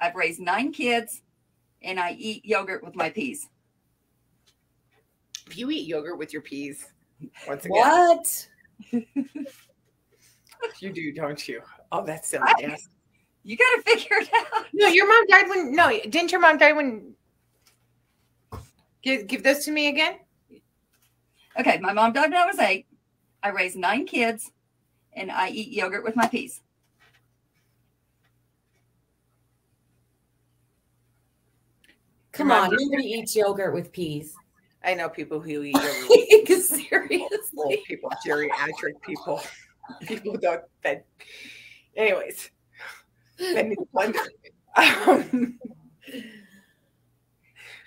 I've raised nine kids, and I eat yogurt with my peas. If you eat yogurt with your peas. Once again, What? you do, don't you? Oh, that's so I- nasty. You got to figure it out. No, your mom died when. No, didn't your mom die when? Give give those to me again. Okay, my mom died when I was eight. I raised nine kids, and I eat yogurt with my peas. Come on, nobody eats yogurt with peas. I know people who eat yogurt. with Because old seriously. people, geriatric people, people don't that anyways, that need wonder. Um,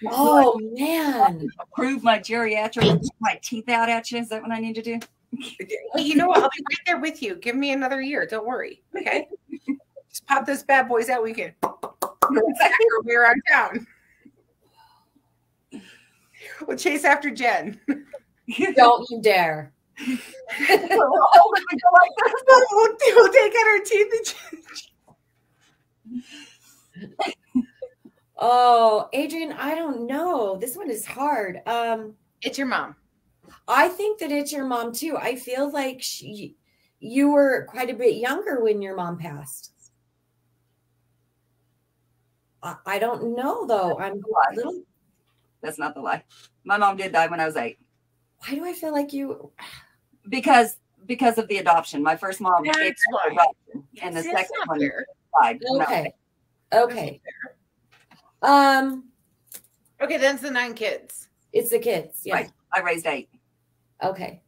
Oh man. Prove my geriatric, my teeth out at you. Is that what I need to do? hey, you know what? I'll be right there with you. Give me another year. Don't worry. Okay. Just pop those bad boys out. We can sack our way around town. We'll chase after Jen. Don't you dare. We'll hold it like this. we'll, we'll take out our teeth and Oh, Adrienne, I don't know. This one is hard. Um, It's your mom. I think that it's your mom too. I feel like she, you were quite a bit younger when your mom passed. I, I don't know though. I'm a little. That's not the lie. My mom did die when I was eight Why do I feel like you? Because because of the adoption. My first mom That's gave why. adoption, and the it's second not one fair. died. No. Okay. Okay. Um, Okay, that's the nine kids. it's the kids. Yeah. Right. I raised eight. Okay.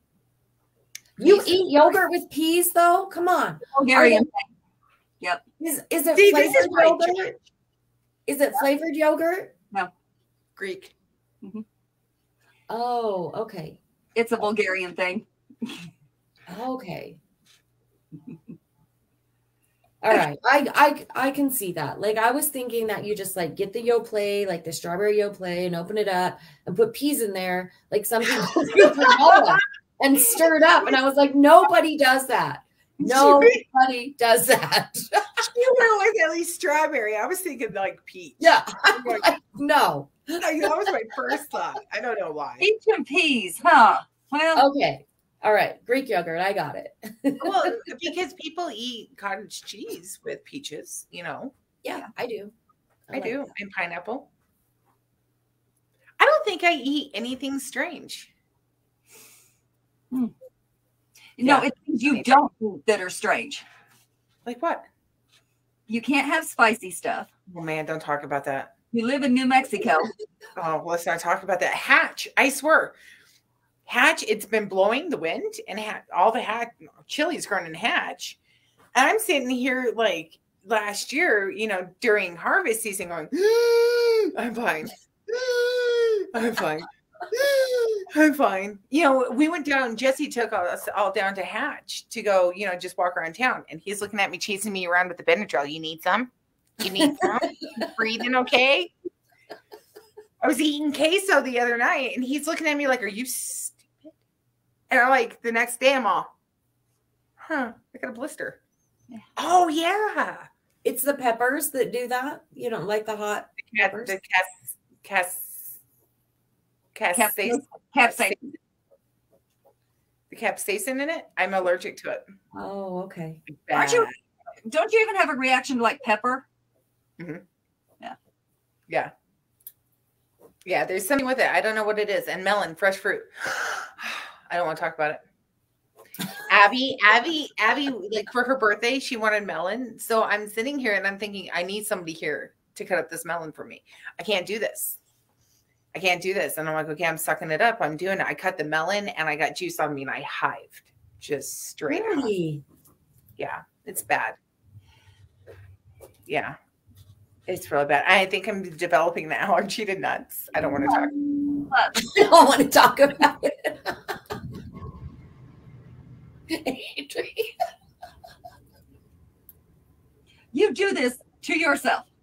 You Peas. eat yogurt with peas though? Come on. Bulgarian. Is is it See, this flavored is yogurt? Jen. Is it flavored yogurt? No, Greek. Oh, okay. It's a Bulgarian thing. Okay. All right. I I I can see that. Like I was thinking that you just like get the Yoplait, like the strawberry Yoplait, and open it up and put peas in there, like some people and stir it up. And I was like, nobody does that. Nobody does that. You went with at least strawberry. I was thinking like peach. yeah. I'm like, no. That was my first thought. I don't know why. Peach and peas, huh? Well, Okay. All right. Greek yogurt. I got it. well, because people eat cottage cheese with peaches, you know. Yeah, I do. I, like do. that. And pineapple. I don't think I eat anything strange. Hmm. you know, Yeah. it's things you don't eat that are strange. Like what? You can't have spicy stuff. Oh man, don't talk about that. You live in New Mexico. Oh, let's not talk about that. Hatch, I swear. Hatch, it's been blowing the wind and ha- all the hatch chili's grown in hatch. And I'm sitting here like last year, you know, during harvest season going, I'm fine. I'm fine. I'm fine. You know, we went down, Jesse took us all down to Hatch to go, you know, just walk around town. And he's looking at me, chasing me around with the Benadryl. You need some? You need some? Breathing okay? I was eating queso the other night and he's looking at me like, Are you? And I'm like, the next day I'm all, huh, I got a blister. Yeah. Oh yeah. It's the peppers that do that. You don't like the hot The, ca- Peppers? the cas, cas, Capsaicin. capsaicin, Capsaicin. the capsaicin in it. I'm allergic to it. Oh, okay. Aren't you- Don't you even have a reaction to like pepper? Mm-hmm. Yeah. Yeah. Yeah, there's something with it. I don't know what it is. And melon, fresh fruit. I don't want to talk about it. Abby, Abby, Abby, like for her birthday, she wanted melon. So I'm sitting here and I'm thinking, I need somebody here to cut up this melon for me. I can't do this. I can't do this. And I'm like, okay, I'm sucking it up. I'm doing it. I cut the melon and I got juice on me and I hived just straight. Really? Yeah, it's bad. Yeah, it's really bad. I think I'm developing an allergy to nuts. I don't want to talk. I don't want to talk about it. Do this to yourself.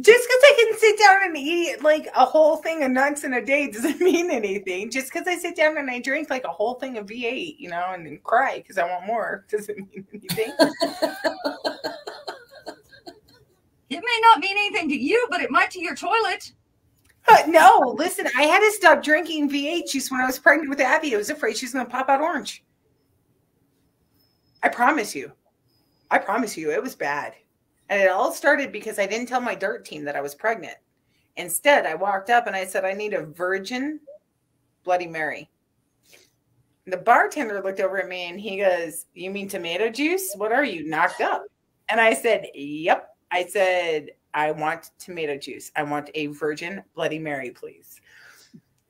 Just because I can sit down and eat like a whole thing of nuts in a day doesn't mean anything. Just because I sit down and I drink like a whole thing of V8, you know, and then cry because I want more doesn't mean anything. It may not mean anything to you, but it might to your toilet. Uh, no, listen, I had to stop drinking V8 juice when I was pregnant with Abby. I was afraid she was going to pop out orange. I promise you. I promise you, it was bad. And it all started because I didn't tell my dirt team that I was pregnant. Instead, I walked up and I said, I need a virgin Bloody Mary. The bartender looked over at me and he goes, You mean tomato juice? What are you, knocked up? And I said, Yep. I said, I want tomato juice. I want a virgin Bloody Mary, please.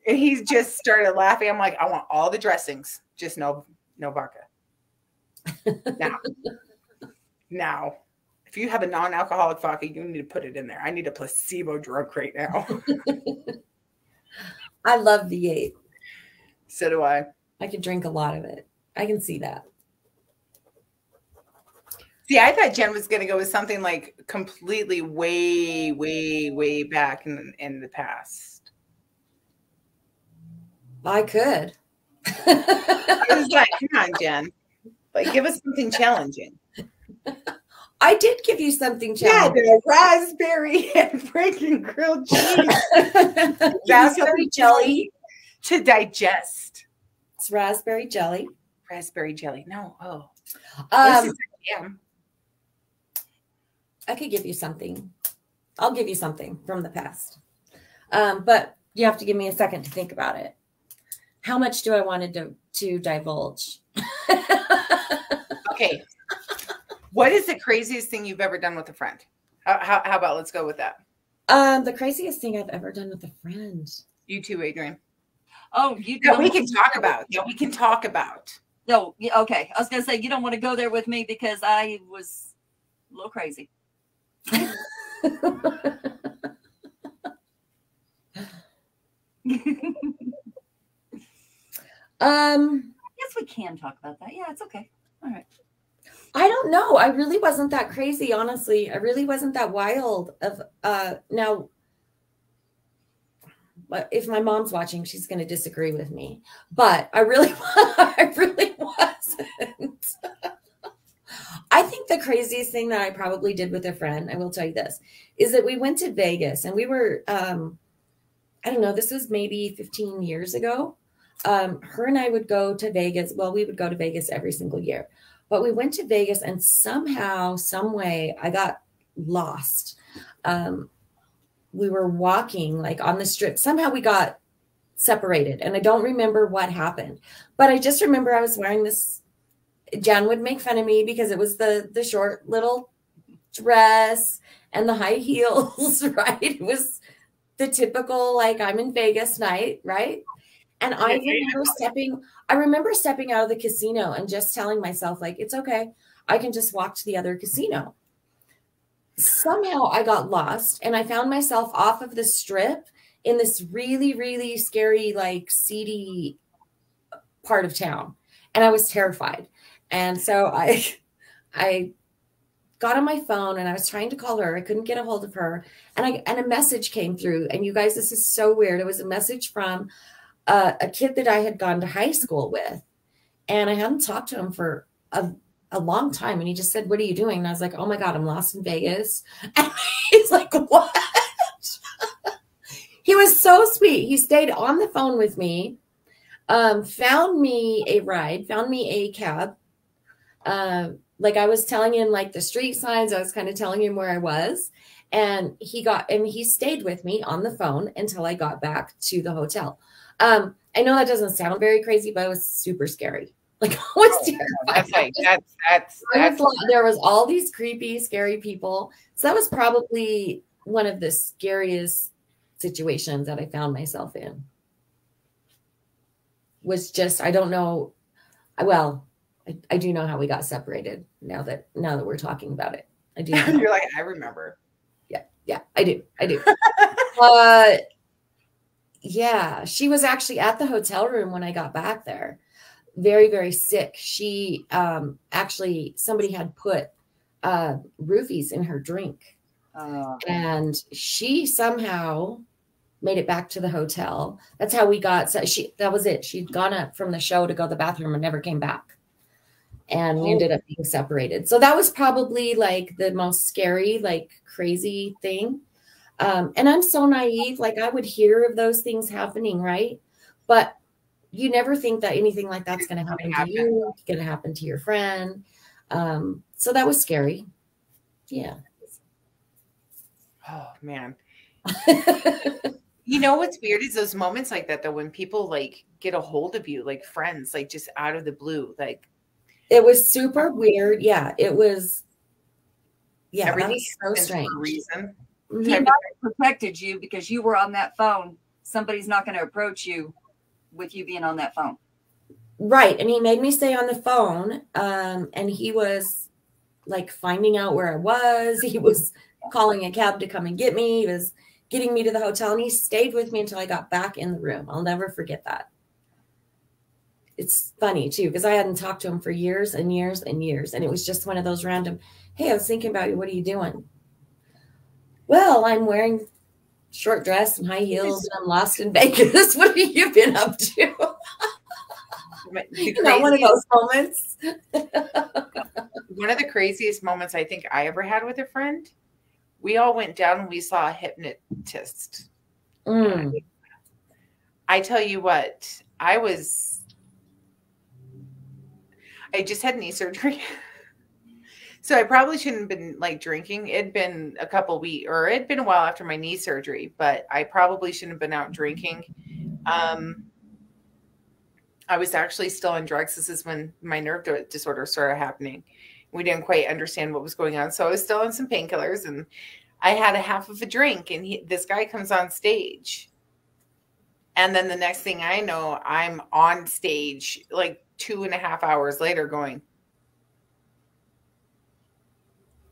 And he just started laughing. I'm like, I want all the dressings, just no, no vodka. Now, now, if you have a non-alcoholic vodka, you need to put it in there. I need a placebo drug right now. I love V8. so do I. I could drink a lot of it. I can see that. See, I thought Jen was going to go with something like completely way, way, way back in in the past. I could. I was like, come on, Jen. Like, give us something challenging. I did give you something Yeah, challenging. the raspberry and freaking grilled cheese raspberry jelly. to digest. It's raspberry jelly. Raspberry jelly. No, oh, Um. I could give you something. I'll give you something from the past. Um, but you have to give me a second to think about it. How much do I want to to divulge? Okay. what is the craziest thing you've ever done with a friend? How, how, how about let's go with that? um, the craziest thing I've ever done with a friend. You too, Adrienne. Oh, you No, don't we can talk about. Yeah, we can talk about. No, yeah, okay. I was gonna say you don't want to go there with me because I was a little crazy. um, yes, we can talk about that. Yeah, it's okay. All right. I don't know. I really wasn't that crazy, honestly. I really wasn't that wild. Of uh, now, if my mom's watching, she's going to disagree with me. But I really, I really wasn't. I think the craziest thing that I probably did with a friend, I will tell you this, is that we went to Vegas and we were, um, I don't know, this was maybe 15 years ago. Um, her and I would go to Vegas. Well, we would go to Vegas every single year but we went to Vegas and somehow, some way, I got lost. Um, we were walking like on the strip. Somehow we got separated, and I don't remember what happened. But I just remember I was wearing this. Jen would make fun of me because it was the the short little dress and the high heels, right? It was the typical like I'm in Vegas night, right? And I remember stepping, I remember stepping out of the casino and just telling myself, like, it's okay. I can just walk to the other casino. Somehow I got lost and I found myself off of the strip in this really, really scary, like seedy part of town. And I was terrified. And so I I got on my phone and I was trying to call her. I couldn't get a hold of her. And I and a message came through. And you guys, this is so weird. It was a message from uh, a kid that I had gone to high school with, and I hadn't talked to him for a, a long time. And he just said, What are you doing? And I was like, Oh my God, I'm lost in Vegas. And he's like, What? he was so sweet. He stayed on the phone with me, um, found me a ride, found me a cab. Uh, like I was telling him, like the street signs, I was kind of telling him where I was. And he got, and he stayed with me on the phone until I got back to the hotel. Um, I know that doesn't sound very crazy, but it was super scary. Like I was terrified. That's like that's that's, that's was, there was all these creepy, scary people. So that was probably one of the scariest situations that I found myself in. Was just I don't know. Well, I, I do know how we got separated. Now that now that we're talking about it, I do. you're like I remember. yeah, yeah, I do, I do. uh, yeah, she was actually at the hotel room when I got back there. Very very sick. She um actually somebody had put uh roofies in her drink. Uh, and she somehow made it back to the hotel. That's how we got so she that was it. She'd gone up from the show to go to the bathroom and never came back. And we Oh. ended up being separated. So that was probably like the most scary like crazy thing um and i'm so naive like i would hear of those things happening right but you never think that anything like that's going to happen to you going to happen to your friend um so that was scary yeah Oh man. You know what's weird is those moments like that though when people like get a hold of you like friends like just out of the blue like It was super weird. Yeah, it was. Yeah, that everything was so strange. reason. He might have protected you because you were on that phone. Somebody's not going to approach you with you being on that phone. Right, and he made me stay on the phone. Um, and he was like finding out where I was. He was calling a cab to come and get me. He was getting me to the hotel, and he stayed with me until I got back in the room. I'll never forget that. It's funny too because I hadn't talked to him for years and years and years, and it was just one of those random. Hey, I was thinking about you. What are you doing? Well, I'm wearing short dress and high heels, and I'm lost in Vegas. what have you been up to? You know, one of those moments. one of the craziest moments I think I ever had with a friend. We all went down and we saw a hypnotist. Mm. I tell you what, I was I just had knee surgery. so I probably shouldn't have been like drinking. It'd been a couple weeks or it'd been a while after my knee surgery, but I probably shouldn't have been out drinking. Um I was actually still on drugs. This is when my nerve di- disorder started happening. We didn't quite understand what was going on. So I was still on some painkillers and I had a half of a drink and he, this guy comes on stage. And then the next thing I know, I'm on stage like two and a half hours later going,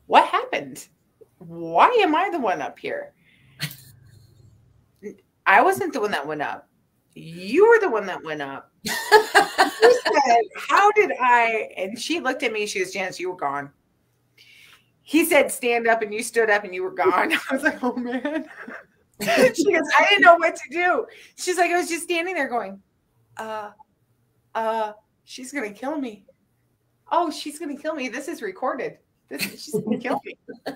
What happened? Why am I the one up here? I wasn't the one that went up. You were the one that went up. Said, How did I? And she looked at me. She goes, Janice, you were gone. He said, Stand up, and you stood up and you were gone. I was like, Oh man. she goes, I didn't know what to do. She's like, I was just standing there going, Uh, uh, she's gonna kill me. Oh, she's gonna kill me. This is recorded. This she's gonna kill me.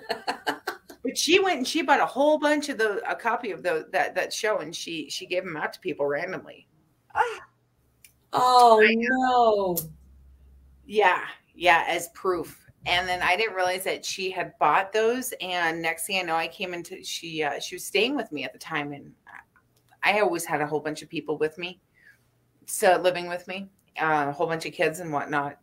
But she went and she bought a whole bunch of the a copy of the that that show and she she gave them out to people randomly. Oh I no. Yeah, yeah, as proof. And then I didn't realize that she had bought those. And next thing I know, I came into she uh, she was staying with me at the time, and I always had a whole bunch of people with me, so living with me, uh, a whole bunch of kids and whatnot.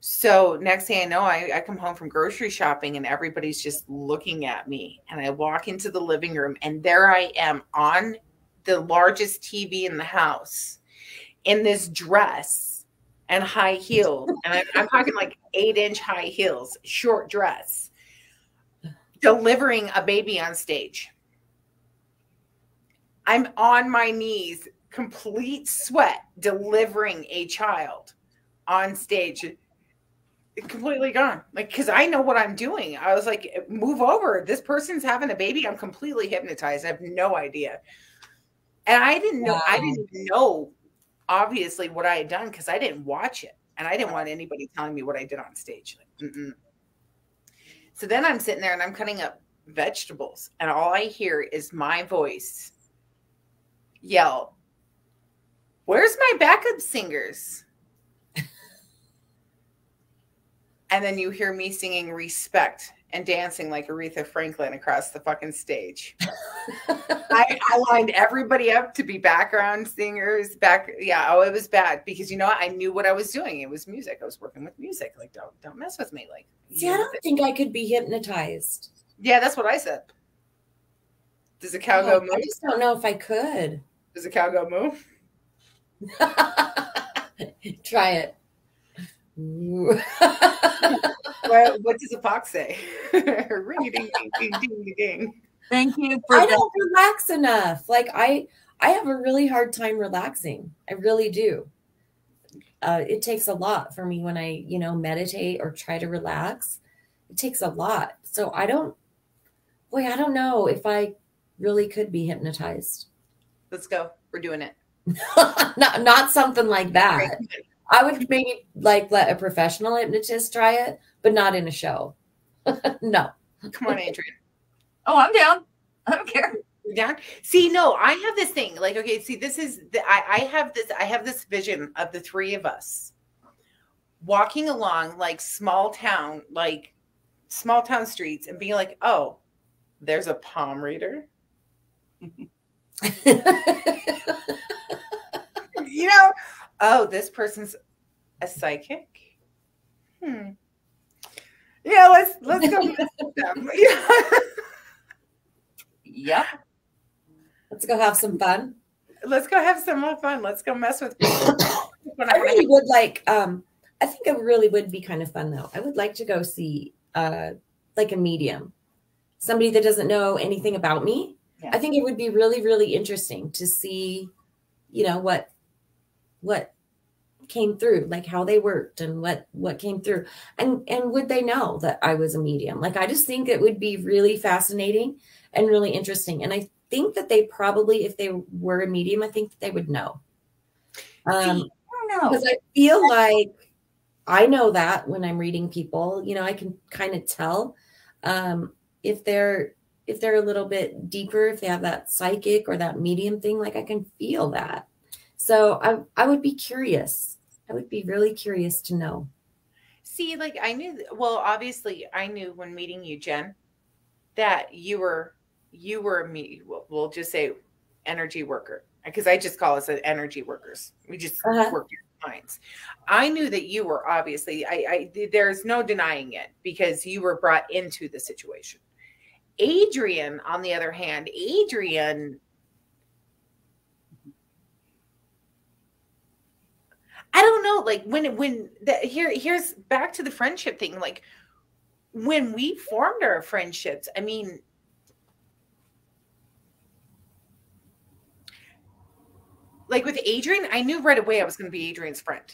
So next thing I know, I, I come home from grocery shopping and everybody's just looking at me. And I walk into the living room and there I am on the largest TV in the house in this dress and high heels. And I'm, I'm talking like eight inch high heels, short dress, delivering a baby on stage. I'm on my knees, complete sweat, delivering a child on stage completely gone like because i know what i'm doing i was like move over this person's having a baby i'm completely hypnotized i have no idea And I didn't know, I didn't know obviously what I had done because I didn't watch it. And I didn't want anybody telling me what I did on stage. Like, mm-mm. So then I'm sitting there and I'm cutting up vegetables, and all I hear is my voice yell, Where's my backup singers? And then you hear me singing respect and dancing like Aretha Franklin across the fucking stage. I, I lined everybody up to be background singers. Back, yeah. Oh, it was bad because you know what? I knew what I was doing. It was music. I was working with music. Like, don't don't mess with me. Like, See, I don't think I could be hypnotized. yeah, that's what I said. Does a cow Oh, go I just don't know if I could. Does a cow go moo? Try it. What, what does a fox say? Ring ding ding ding ding ding. Thank you for I that. don't relax enough. Like I, I have a really hard time relaxing. I really do. Uh, it takes a lot for me when I, you know, meditate or try to relax. It takes a lot. So I don't. Boy, I don't know if I really could be hypnotized. Let's go. We're doing it. not not something like that. Right. I would maybe like let a professional hypnotist try it, but not in a show. no. Come on, Adrienne. Oh, I'm down. I don't care. You're down. See, no, I have this thing. Like, okay, see, this is the, I, I have this. I have this vision of the three of us walking along like small town, like small town streets, and being like, "Oh, there's a palm reader." You know, oh, this person's a psychic. Hmm. Yeah, let's let's go. mess with them. Yeah. Yep. Let's go have some fun. let's go have some more fun. Let's go mess with people. I I- really would like um I think it really would be kind of fun though. I would like to go see uh like a medium. Somebody that doesn't know anything about me. Yeah. I think it would be really really interesting to see you know what what came through, like how they worked and what what came through. And and would they know that I was a medium? Like I just think it would be really fascinating and really interesting. And I think that they probably if they were a medium, I think that they would know. Um I don't know. because I feel like I know that when I'm reading people, you know, I can kind of tell um, if they're if they're a little bit deeper, if they have that psychic or that medium thing, like I can feel that. So I I would be curious. I would be really curious to know. See, like I knew. Well, obviously, I knew when meeting you, Jen, that you were you were me. We'll, we'll just say energy worker because I just call us energy workers. We just Uh-huh. work your minds. I knew that you were obviously. I, I there's no denying it because you were brought into the situation. Adrienne, on the other hand, Adrienne. I don't know, like when when the, here here's back to the friendship thing. Like when we formed our friendships, I mean, like with Adrienne, I knew right away I was going to be Adrienne's friend.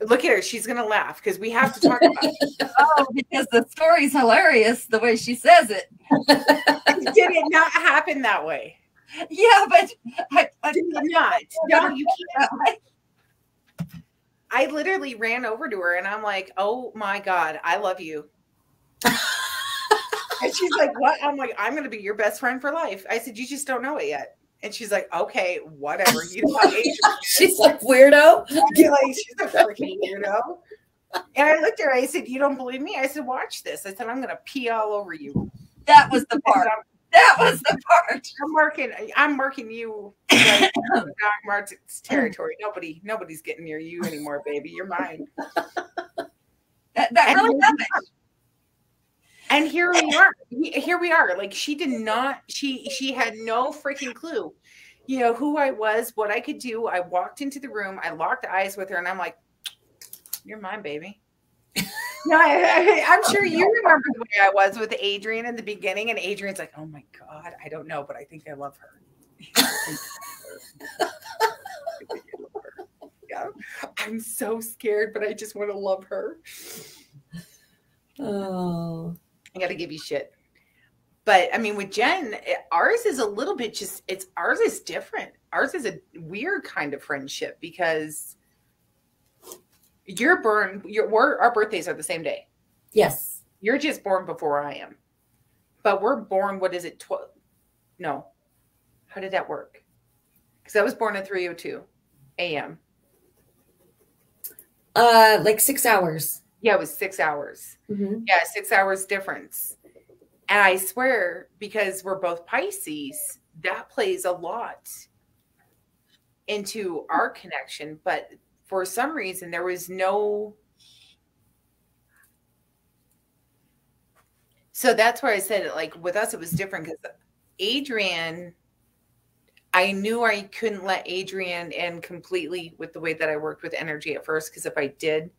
Look at her; she's going to laugh because we have to talk about it. Oh, because the story's hilarious the way she says it. Did it not happen that way? Yeah, but I, I, Did not? No, you can't. I literally ran over to her and I'm like, "Oh my god, I love you." and she's like, "What?" I'm like, "I'm going to be your best friend for life." I said, "You just don't know it yet." And she's like, "Okay, whatever." You know She's like weirdo. Like, she's a freaking weirdo. And I looked at her. I said, "You don't believe me?" I said, "Watch this." I said, "I'm going to pee all over you." that was the part. That was the part. I'm marking. I'm marking you. Like, Doc Martens territory. Nobody, nobody's getting near you anymore, baby. You're mine. That, that And really here happened. And here we are. Here we are. Like she did not. She she had no freaking clue. You know who I was, what I could do. I walked into the room. I locked eyes with her, and I'm like, "You're mine, baby." No, I, am sure you remember the way I was with Adrienne in the beginning, and Adrienne's like, "Oh my god, I don't know, but I think I love her." yeah, I'm so scared, but I just want to love her. Oh. I got to give you shit. but I mean, with Jen, it, ours is a little bit just. It's ours is different. Ours is a weird kind of friendship because you're born. Your we're, our birthdays are the same day. Yes. You're just born before I am, but we're born. What is it? Twelve? No. How did that work? Because I was born at three o two a.m. Uh, like six hours. Yeah, it was six hours. Mhm. Yeah, six hours difference. And I swear, because we're both Pisces, that plays a lot into our connection. But for some reason, there was no. So that's why I said it. Like with us, it was different because Adrienne, I knew I couldn't let Adrienne in completely with the way that I worked with energy at first. Because if I did,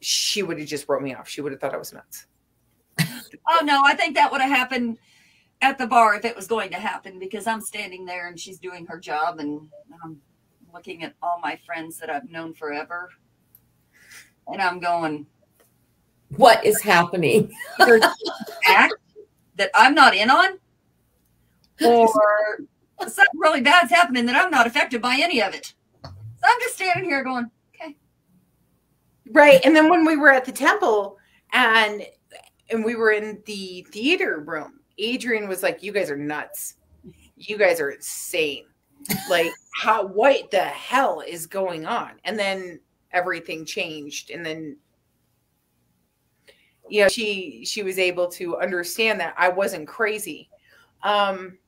she would have just wrote me off. She would have thought I was nuts. Oh no, I think that would have happened at the bar if it was going to happen because I'm standing there and she's doing her job and I'm looking at all my friends that I've known forever. And I'm going, What is happening? act that I'm not in on, or something really bad's happening that I'm not affected by any of it. So I'm just standing here going, okay. Right. And then when we were at the temple and and we were in the theater room, Adrienne was like, You guys are nuts. You guys are insane. Like, how what the hell is going on? And then everything changed. And then you know, she she was able to understand that I wasn't crazy. Um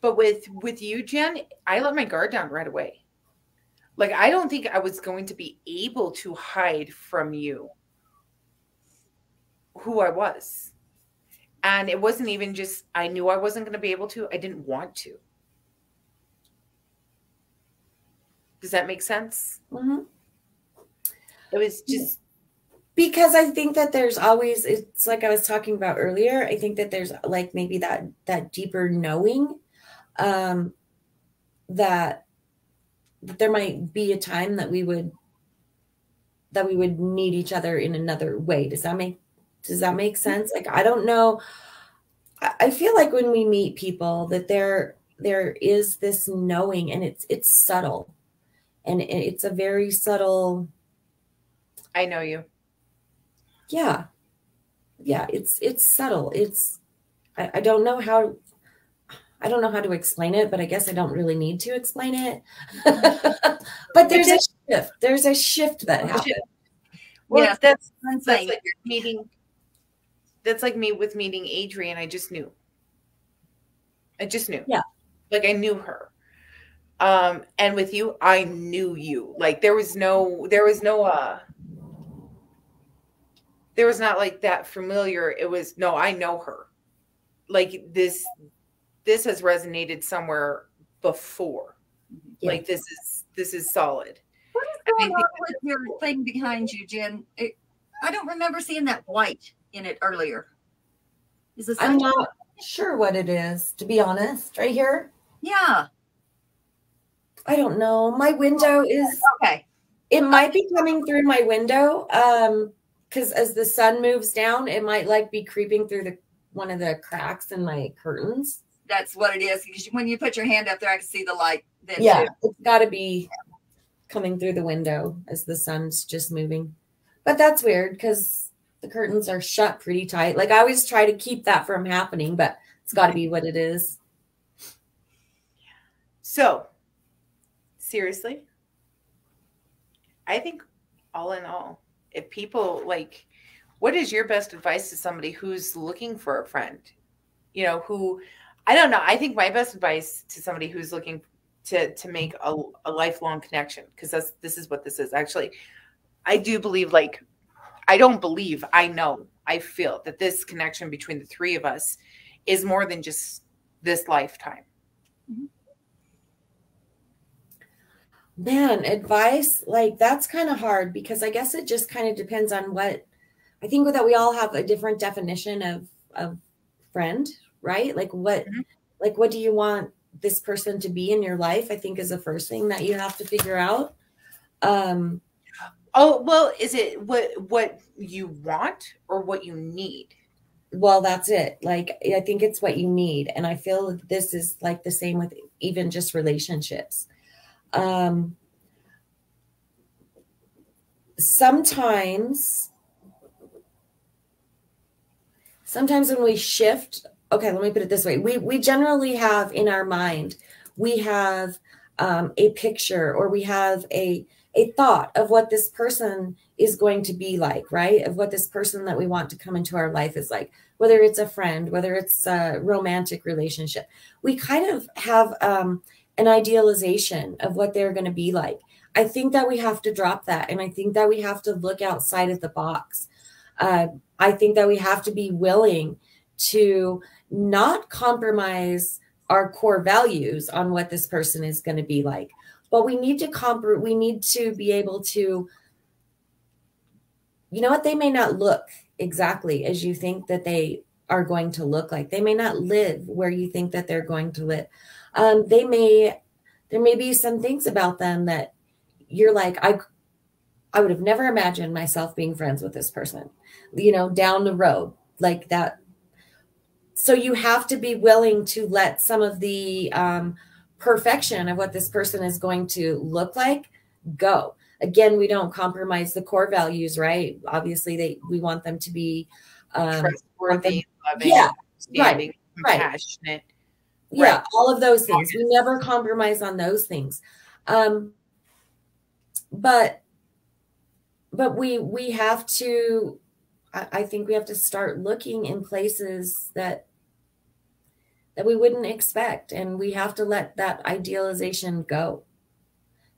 but with with you, Jen, I let my guard down right away like i don't think i was going to be able to hide from you who i was and it wasn't even just i knew i wasn't going to be able to i didn't want to does that make sense? Mhm. it was just because i think that there's always it's like i was talking about earlier i think that there's like maybe that that deeper knowing um that there might be a time that we would that we would need each other in another way. Does that make does that make sense? Like i don't know. I I feel like when we meet people that there there is this knowing and it's it's subtle and it's a very subtle i know you. Yeah. Yeah it's it's subtle. It's I, I don't know how i don't know how to explain it but i guess i don't really need to explain it. But there's a shift. There's a shift that happens. well Yeah. that's I'm that's like meeting that's like me with meeting adrienne. I just knew. I just knew. Yeah. like i knew her um and with you i knew you like there was no there was no uh there was not like that familiar it was no i know her like this this has resonated somewhere before Yeah. like this is this is solid what is going on with your thing behind you, Jen? It, I don't remember seeing that white in it earlier. Is this i'm not sure what it is to be honest right here Yeah. I don't know my window is Okay. it might be coming through my window um because as the sun moves down it might like be creeping through the one of the cracks in my curtains That's what it is. Because When you put your hand up there, I can see the light. Then yeah too. it's got to be coming through the window as the sun's just moving but that's weird because the curtains are shut pretty tight like i always try to keep that from happening but it's got to be what it is So, seriously, I think all in all, if people like, what is your best advice to somebody who's looking for a friend? You know, who I don't know. I think my best advice to somebody who's looking to to make a, a lifelong connection, because that's this is what this is. Actually, I do believe like I don't believe, I know, I feel that this connection between the three of us is more than just this lifetime. Mm-hmm. Man, advice like that's kind of hard because I guess it just kind of depends on what I think that we all have a different definition of of friend, right? Like what Mhm. like what do you want this person to be in your life? I think is the first thing that you have to figure out. Um Oh well, is it what what you want or what you need? well, that's it. Like, I think it's what you need. And I feel this is like the same with even just relationships. Um, sometimes, sometimes when we shift, okay, let me put it this way. We, we generally have in our mind, we have um, a picture or we have a, a thought of what this person is going to be like, right? Of what this person that we want to come into our life is like, whether it's a friend, whether it's a romantic relationship. We kind of have um, an idealization of what they're going to be like. I think that we have to drop that. And I think that we have to look outside of the box. Uh, I think that we have to be willing to not compromise our core values on what this person is going to be like but we need to comp we need to be able to you know what they may not look exactly as you think that they are going to look like they may not live where you think that they're going to live um, they may there may be some things about them that you're like i i would have never imagined myself being friends with this person you know down the road like that. So you have to be willing to let some of the um, perfection of what this person is going to look like go. Again we don't compromise the core values right? Obviously they we want them to be um, trustworthy loving yeah right, compassionate right. yeah all of those things we never compromise on those things um but but we we have to I, I think we have to start looking in places that that we wouldn't expect. And we have to let that idealization go.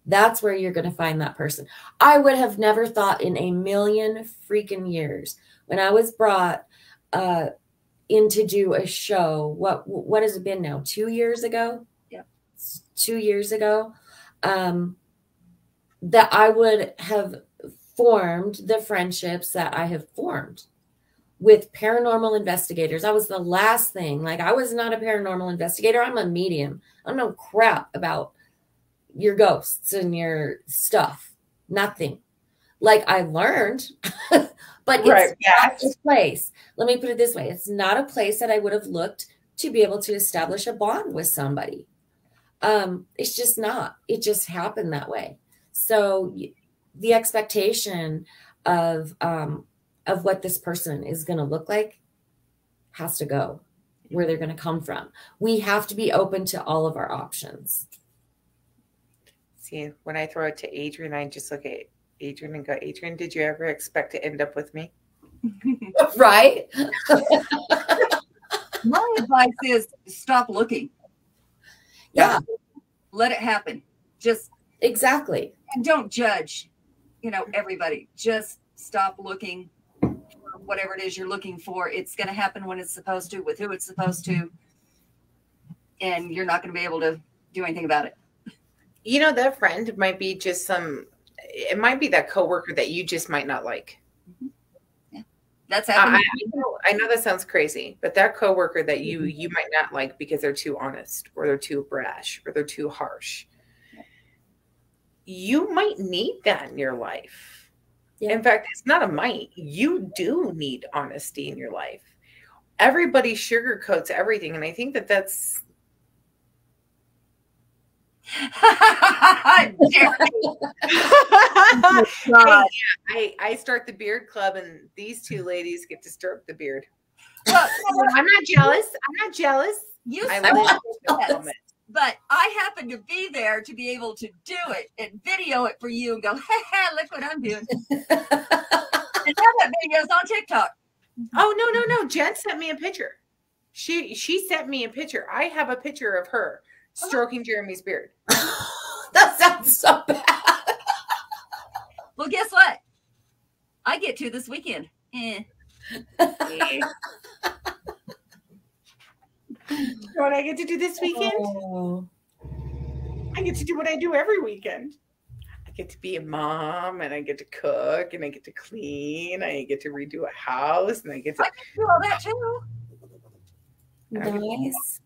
That's where you're going to find that person. I would have never thought in a million freaking years when I was brought uh, in to do a show. What what has it been now? Two years ago. Yeah, two years ago. Um, that I would have formed the friendships that I have formed with paranormal investigators. That was the last thing. Like, I was not a paranormal investigator. I'm a medium. I don't know crap about your ghosts and your stuff. Nothing. Like, I learned, but it's not a place. Let me put it this way it's not a place that I would have looked to be able to establish a bond with somebody. Um, it's just not. It just happened that way. So, the expectation of um, of what this person is going to look like has to go where they're going to come from. We have to be open to all of our options. See, when I throw it to Adrienne, I just look at Adrienne and go, Adrienne, did you ever expect to end up with me? right? My advice is stop looking. Yeah. Let it happen. Just exactly. And don't judge, you know, everybody. Just stop looking whatever it is you're looking for. It's going to happen when it's supposed to, with who it's supposed to, and you're not going to be able to do anything about it. You know, that friend might be just some. It might be that coworker that you just might not like. Mm-hmm. Yeah, that's happening. I, I, know, I know that sounds crazy, but that coworker that you mm-hmm. you might not like because they're too honest, or they're too brash, or they're too harsh. You might need that in your life yeah. In fact, it's not a might. You do need honesty in your life. Everybody sugarcoats everything. And I think that that's. I, I start the beard club, and these two ladies get to stroke the beard. Well, I'm not jealous. I'm not jealous. You I live but I happen to be there to be able to do it and video it for you and go, hey, look what I'm doing. and now that video's on TikTok. Oh no, no, no. Jen sent me a picture. She she sent me a picture. I have a picture of her stroking Jeremy's beard. that sounds so bad. well, guess what? I get to this weekend. Eh. eh what I get to do this weekend? Oh. I get to do what I do every weekend. I get to be a mom and I get to cook and I get to clean. And I get to redo a house and I get to I do all that too. Nice.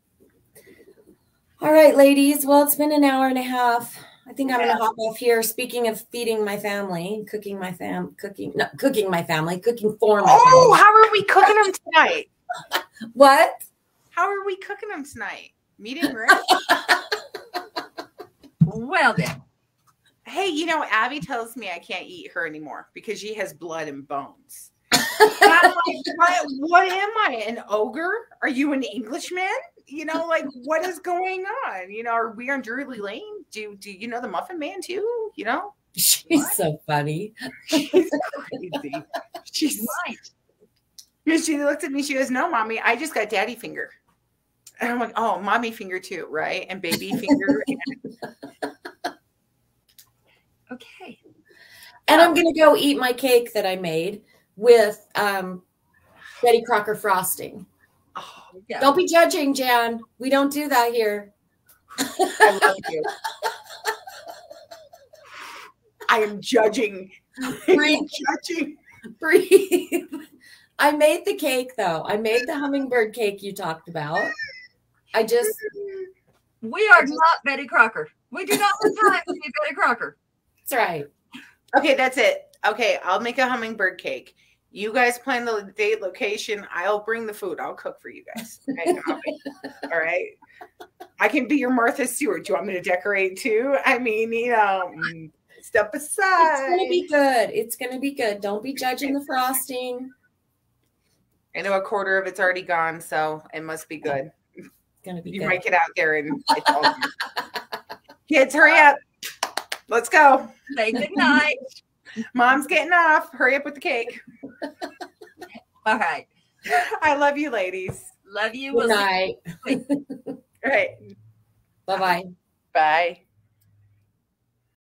All right, ladies. Well, it's been an hour and a half. I think I'm gonna hop off here. Speaking of feeding my family, cooking my fam, cooking, no, cooking my family, cooking for my Oh, family. how are we cooking them tonight? What? How are we cooking them tonight? Medium rare. Well then, hey, you know, Abby tells me I can't eat her anymore because she has blood and bones. I'm like, what, what am I? An ogre? Are you an Englishman? You know, like what is going on? You know, are we on Drury Lane? Do do you know the Muffin Man too? You know, She's so funny. she's crazy. She's right. she looked at me. She goes, "No, mommy, I just got daddy finger." And I'm like, "Oh, mommy finger too, right? And baby finger." Okay. And I'm gonna go eat my cake that I made with um, Betty Crocker frosting. Yeah. Don't be judging, Jan. We don't do that here. I love you. I am judging. I Breathe. judging. Breathe. I made the cake though. I made the hummingbird cake you talked about. I just We are not Betty Crocker. We do not have time to be Betty Crocker. that's right. Okay, that's it. Okay, I'll make a hummingbird cake. You guys plan the date, location. I'll bring the food. I'll cook for you guys. Okay, All right. I can be your Martha Stewart. Do you want me to decorate too? I mean, you know, mm, step aside. It's gonna be good. It's gonna be good. Don't be judging the frosting. I know a quarter of it's already gone, so it must be good. It's gonna be You good. might get out there and it's all good. kids, hurry up. Let's go. Say good night. Mom's getting off. Hurry up with the cake. All right. I love you, ladies. Love you. Good We'll see night. All right. Bye bye. Bye.